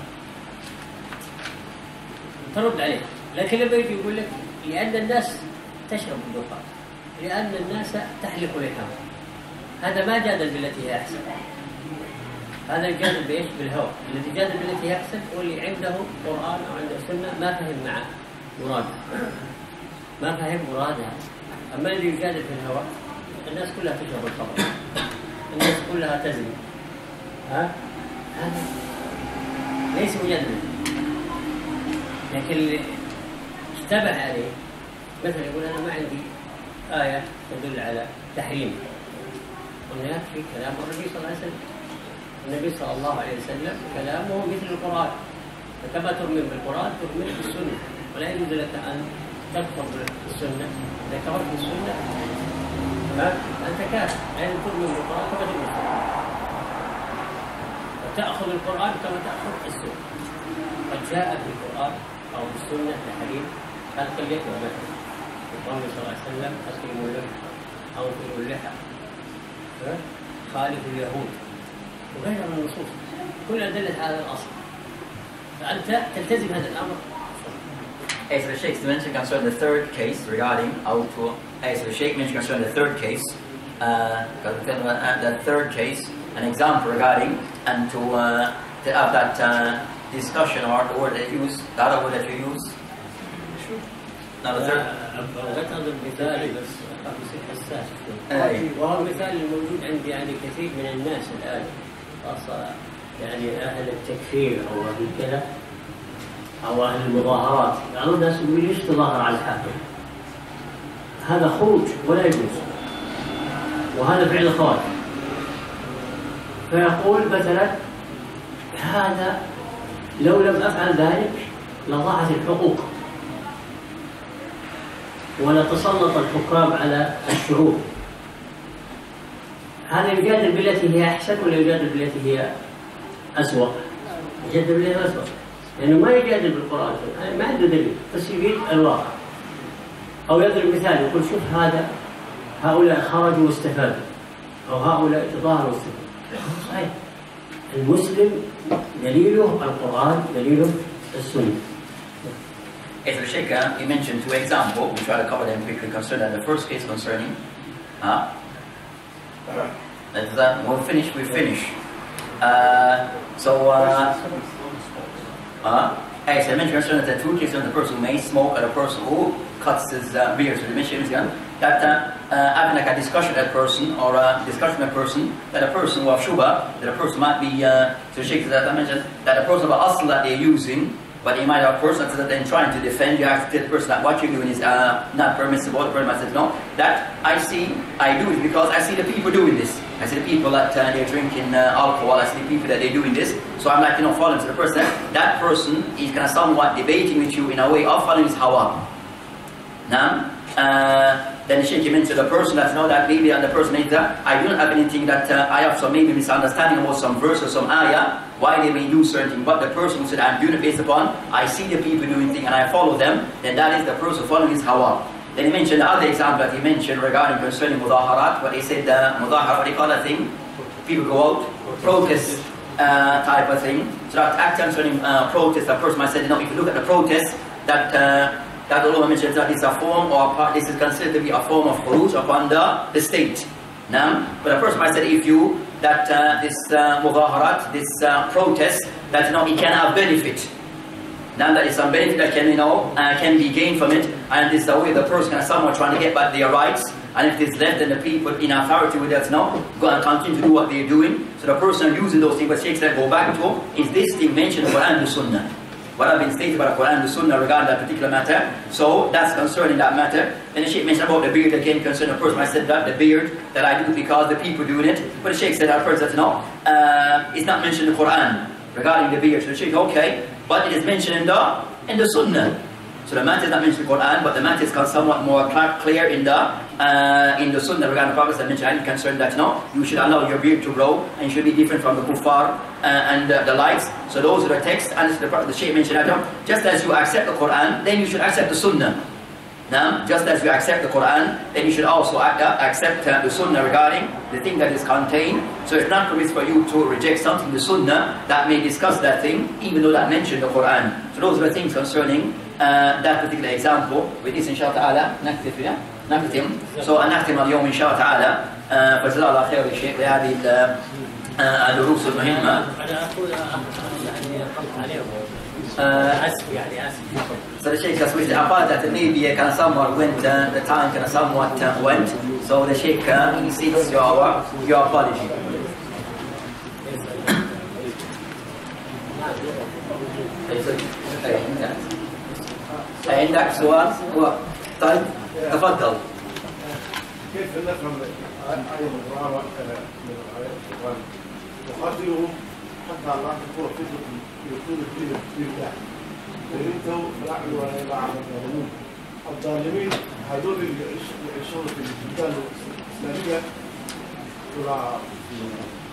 ترد عليه. لكن لما يجي يقول لك لأن الناس تشرب الدخان لأن الناس تحلق لحاهم هذا ما جادل بالتي هي أحسن. هذا الجادل بإيش؟ بالهوى، الذي هي احسن هو اللي عنده قرآن أو عنده سنة ما فهم مع مرادها. ما فهم مرادها. أما الذي يجادل في الهوى الناس كلها تشرب الخمر. الناس كلها تزني. ها؟ هذا ليس مجددا. لكن اللي اشتبه عليه مثلا يقول أنا ما عندي آية تدل على تحريم. قلنا يكفي كلام النبي صلى الله عليه وسلم. النبي صلى الله عليه وسلم كلامه مثل القرآن. فكما تؤمن بالقرآن تؤمن بالسنة. ولا يجوز لك أن تكفر بالسنة. إذا كفرت بالسنة فأنت كافر. يعني تؤمن بالقرآن كما تؤمن بالسنة. وتأخذ القرآن كما تأخذ السنة. قد جاء في القرآن أو في السنة تحريم خلق اللحية مثلا في قوله صلى الله عليه وسلم أسلموا اللحى أو انفروا اللحى ها؟ خالفوا اليهود. وغيرها من النصوص كلها دلت على الاصل فانت تلتزم هذا الامر as the Sheikh mentioned concerning the third case regarding how to, as the Sheikh mentioned concerning the third case, uh, uh, the third case, an example regarding and to, uh, to have that uh, discussion or the word that you use, the other word that you use. No, the third. ذكر المثال بس بصير حساس أي. شوي. وهو المثال الموجود عند يعني كثير من الناس الان خاصه يعني أهل التكفير أو أهل كذا أو أهل المظاهرات. قالوا الناس يقول ليش تظاهر على الحاكم؟ هذا خروج ولا يجوز. وهذا فعل خوارج فيقول مثلا هذا لو لم أفعل ذلك لضاعت الحقوق ولتسلط الحكام على الشعوب هذا يجادل بالتي هي أحسن ولا يجادل بالتي هي اسوء؟ يجادل بالتي هي اسوء لأنه ما يجادل بالقران ما عنده دليل. بس يريد الواقع. أو يضرب مثال يقول شوف هذا هؤلاء خرجوا واستفادوا. أو هؤلاء تظاهروا واستفادوا. صحيح. المسلم دليله القرآن دليله السنة. As Sheikh, he mentioned two examples, we try to cover them quickly concerning the first case concerning, uh, that's that, we'll finish, we finish. Uh, so, uh, uh, as I mentioned the two cases, the person who may smoke or the person who cuts his uh, beard, so the mention is yeah, that uh, uh, having like a discussion with a person or a discussion with a person, that a person who have shubha, that a person might be, uh, so Sheikh that I mentioned, that a person of asl that they're using, but you might have a person that then trying to defend, you have to tell the person that what you're doing is uh, not permissible. The person says, no, that I see, I do it because I see the people doing this. I see the people that uh, they're drinking uh, alcohol, I see the people that they're doing this. So I'm like, you know, following to the person. That person is kind of somewhat debating with you in a way of following his hawa. Now, uh, then the Sheikh mentioned the person that's know that maybe and the person that I don't have anything that uh, I have some maybe misunderstanding about some verse or some ayah, why they may do certain thing. But the person said I'm doing it based upon I see the people doing things and I follow them, then that is the person following his hawa. Then he mentioned the other example that he mentioned regarding concerning mudaharat, what he said the mudaharat, what they call that thing? People go out, protest uh, type of thing. So that act concerning uh, protest, the person might say, you know, if you look at the protest, that uh, that the ulama mentions that it's a form or a part, this is considered to be a form of khuruj upon the, the state. Now, but a person might say if you, that uh, this uh, mudaharat, this uh, protest, that you know, it can have benefit. Now that is some benefit that can, you know, uh, can be gained from it, and this is the way the person can somewhat trying to get back their rights, and if it is left, then the people in authority with that, know, go and continue to do what they're doing. So the person using those things, but Sheikh said, go back to, is this thing mentioned Quran and the Sunnah? what have been stated about the Quran and the Sunnah regarding that particular matter. So that's concerning that matter. And the Sheikh mentioned about the beard again concerning the person. I said that the beard that I do because the people doing it. But the Sheikh said that person said no, uh, it's not mentioned in the Quran regarding the beard. So the Sheikh okay, but it is mentioned in the in the Sunnah. So the matter is not mentioned in the Quran, but the matter is somewhat more clear in the uh, in the Sunnah regarding the Prophet that mentioned concerned that no, you should allow your beard to grow and should be different from the kuffar uh, and uh, the likes. So those are the texts and the, the Shaykh mentioned that just as you accept the Quran, then you should accept the Sunnah. Now, just as you accept the Quran, then you should also act, uh, accept uh, the Sunnah regarding the thing that is contained. So it's not permissible for you to reject something, the Sunnah, that may discuss that thing, even though that mentioned the Quran. So those are the things concerning uh, that particular example. With this, inshallah ta'ala, نكتب yeah? نختم. So نختم اليوم إن شاء الله تعالى فجزاه الله خير الشيخ بهذه الدروس المهمة. انا اقول يعني قمت عليهم آه، يعني So the Sheikh just wished apologize that maybe uh, of somewhat went, uh, the time somewhat uh, went. So the Sheikh, uh, seeks your, your apology. عندك سؤال؟ طيب تفضل. كيف نفهم آية القرآن من آيات القرآن وقاتلهم حتى لا تكون فتنة يكون الدين لله ولا يلعن الظالمون الظالمين. هذول اللي يعيشون في البلدان الإسلامية.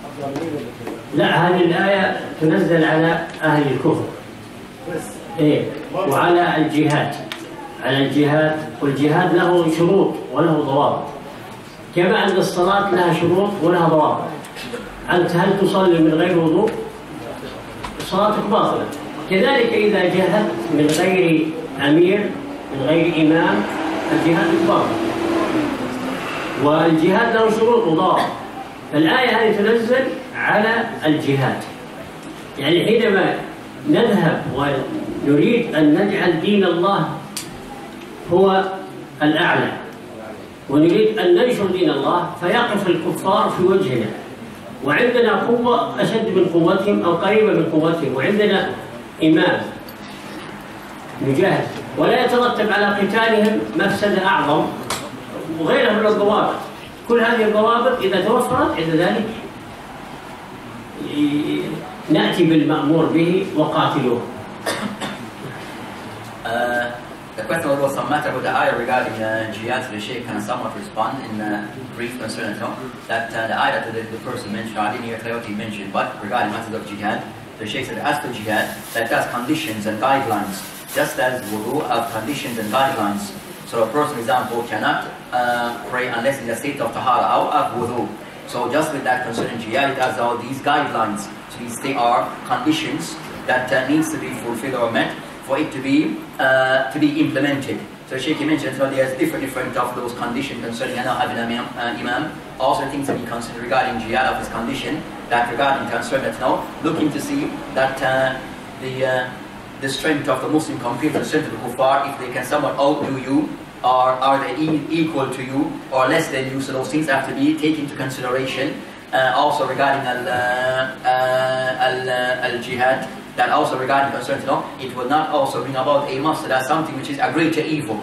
الظالمين لا هذه الآية تنزل على أهل الكفر. بس. إيه. وعلى الجهاد. على الجهاد. والجهاد له شروط وله ضوابط. كما أن الصلاة لها شروط ولها ضوابط. أنت هل تصلي من غير وضوء؟ صلاتك باطلة. كذلك إذا جاهدت من غير أمير من غير إمام الجهاد باطل. والجهاد له شروط وضوابط فالآية هذه تنزل على الجهاد. يعني حينما نذهب ونريد أن نجعل دين الله هو الأعلى ونريد أن ننشر دين الله فيقف الكفار في وجهنا. وعندنا قوة أشد من قوتهم أو قريبة من قوتهم وعندنا إمام نجاهد ولا يترتب على قتالهم مفسدة أعظم وغيرها من الضوابط. كل هذه الضوابط إذا توفرت عند ذلك نأتي بالمأمور به وقاتلوه. Uh, the question was some matter with the ayah regarding uh, jihad, so the Sheikh can somewhat respond in uh, brief concern no? that uh, the ayah that the, the person mentioned, I didn't hear clearly mentioned, but regarding matters of jihad, the Sheikh said as to jihad, that has conditions and guidelines, just as wudu have conditions and guidelines. So a person, example, cannot uh, pray unless in the state of tahara or of wudu. So just with that concerning jihad, it has all these guidelines. So these they are conditions that uh, needs to be fulfilled or met for it to be uh, to be implemented. So Sheikh mentioned so there's different different of those conditions concerning Ana having an uh, imam. Also things to be considered regarding jihad of his condition that regarding concern that now looking to see that uh, the uh, the strength of the Muslim compared to the strength of the kuffar if they can somewhat outdo you or are they e- equal to you or less than you so those things have to be taken into consideration uh, also regarding al, uh, uh, al, uh, al jihad that also regarding concerns law, it will not also bring about a mafsada, something which is a greater evil.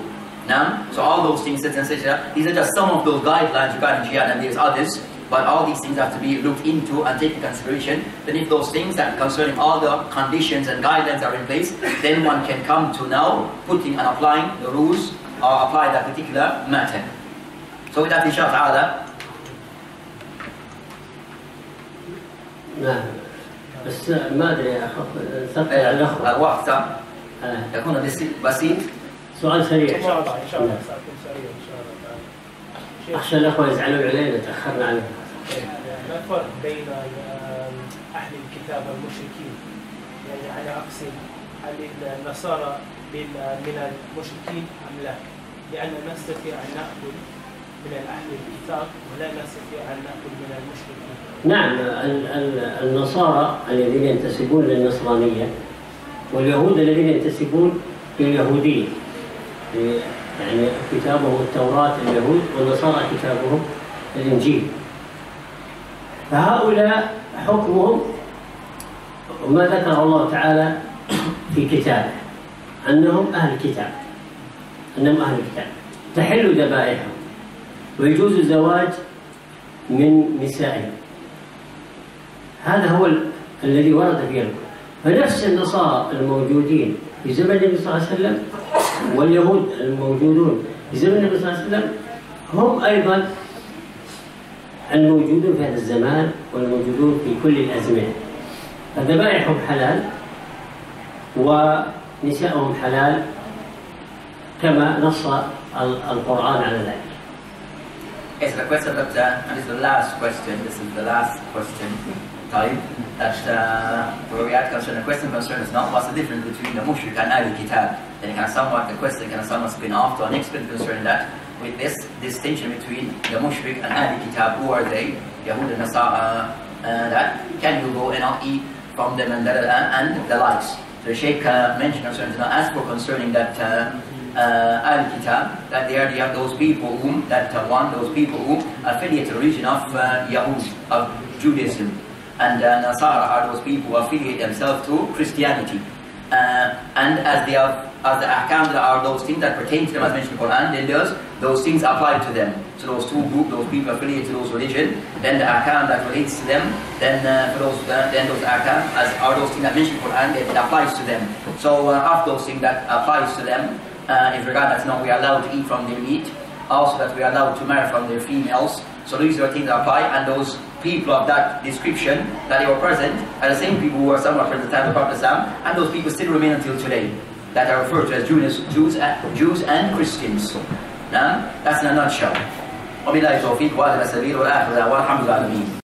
Now, so all those things, etc., these are just some of those guidelines regarding jihad, and there's others, but all these things have to be looked into and taken into consideration. Then if those things that concerning all the conditions and guidelines are in place, then one can come to now putting and applying the rules or apply that particular matter. So with that, inshallah ta'ala. بس ما أدري اخف سقط على الاخوه الوقت آه. يكون بسيط- بسيط. سؤال سريع. إن شاء الله إن شاء الله. سأكون سريع إن شاء الله. تعالى شيخ، اخشى الاخوه يزعلون علينا تأخرنا عليهم. ما الفرق بين آم، أهل الكتاب والمشركين؟ يعني أنا أقصد هل النصارى من من المشركين أم لا؟ لأن نستطيع أن ناخذ من أهل الكتاب ولا نستطيع أن ناخذ من المشركين. نعم ال- ال- النصارى الذين ينتسبون للنصرانية واليهود الذين ينتسبون لليهودية. يعني كتابهم التوراة اليهود والنصارى كتابهم الإنجيل. فهؤلاء حكمهم وما ذكر الله تعالى في كتابه أنهم أهل الكتاب. أنهم أهل الكتاب. تحل ذبائحهم ويجوز الزواج من نسائهم هذا هو ال- الذي ورد في القرآن. فنفس النصارى الموجودين في زمن النبي صلى الله عليه وسلم واليهود الموجودون في زمن النبي صلى الله عليه وسلم هم أيضا الموجودون في هذا الزمان والموجودون في كل الازمنه فذبائحهم حلال ونساءهم حلال كما نص ال- القرآن على ذلك. Yes, the question is the last question, this is the last question type, that uh, where we had concern, the question concerns not what's the difference between the mushrik and Ahlul Kitab. Then it can somewhat, the question can somewhat spin off to an next bit concerning that, with this distinction between the mushrik and Ahlul Kitab, who are they, Yahud and Nasara, uh, that can you go and not eat from them and, and the likes. So the Sheikh uh, mentioned concerning, now as for concerning that uh, uh, Al Kitab, that they are the, those people whom that one those people who affiliate the religion of uh, Yahud of Judaism, and uh, Nasara are those people who affiliate themselves to Christianity. Uh, and as they are as the ahkam are those things that pertain to them as mentioned in the Quran, then those those things apply to them. So those two group, those people affiliated to those religion, then the ahkam that relates to them, then uh, for those uh, then those ahkam as are those things that mentioned in the Quran, that it applies to them. So uh, of those things that applies to them, uh, in regard that no, we are allowed to eat from their meat, also that we are allowed to marry from their females. So these are things that apply, and those people of that description that they were present are the same people who were somewhat present at the time of the Prophet Islam, and those people still remain until today, that are referred to as Jews, Jews, and, Jews and Christians. Now, that's in a nutshell. وبالله التوفيق وهذا السبيل والآخر والحمد لله العالمين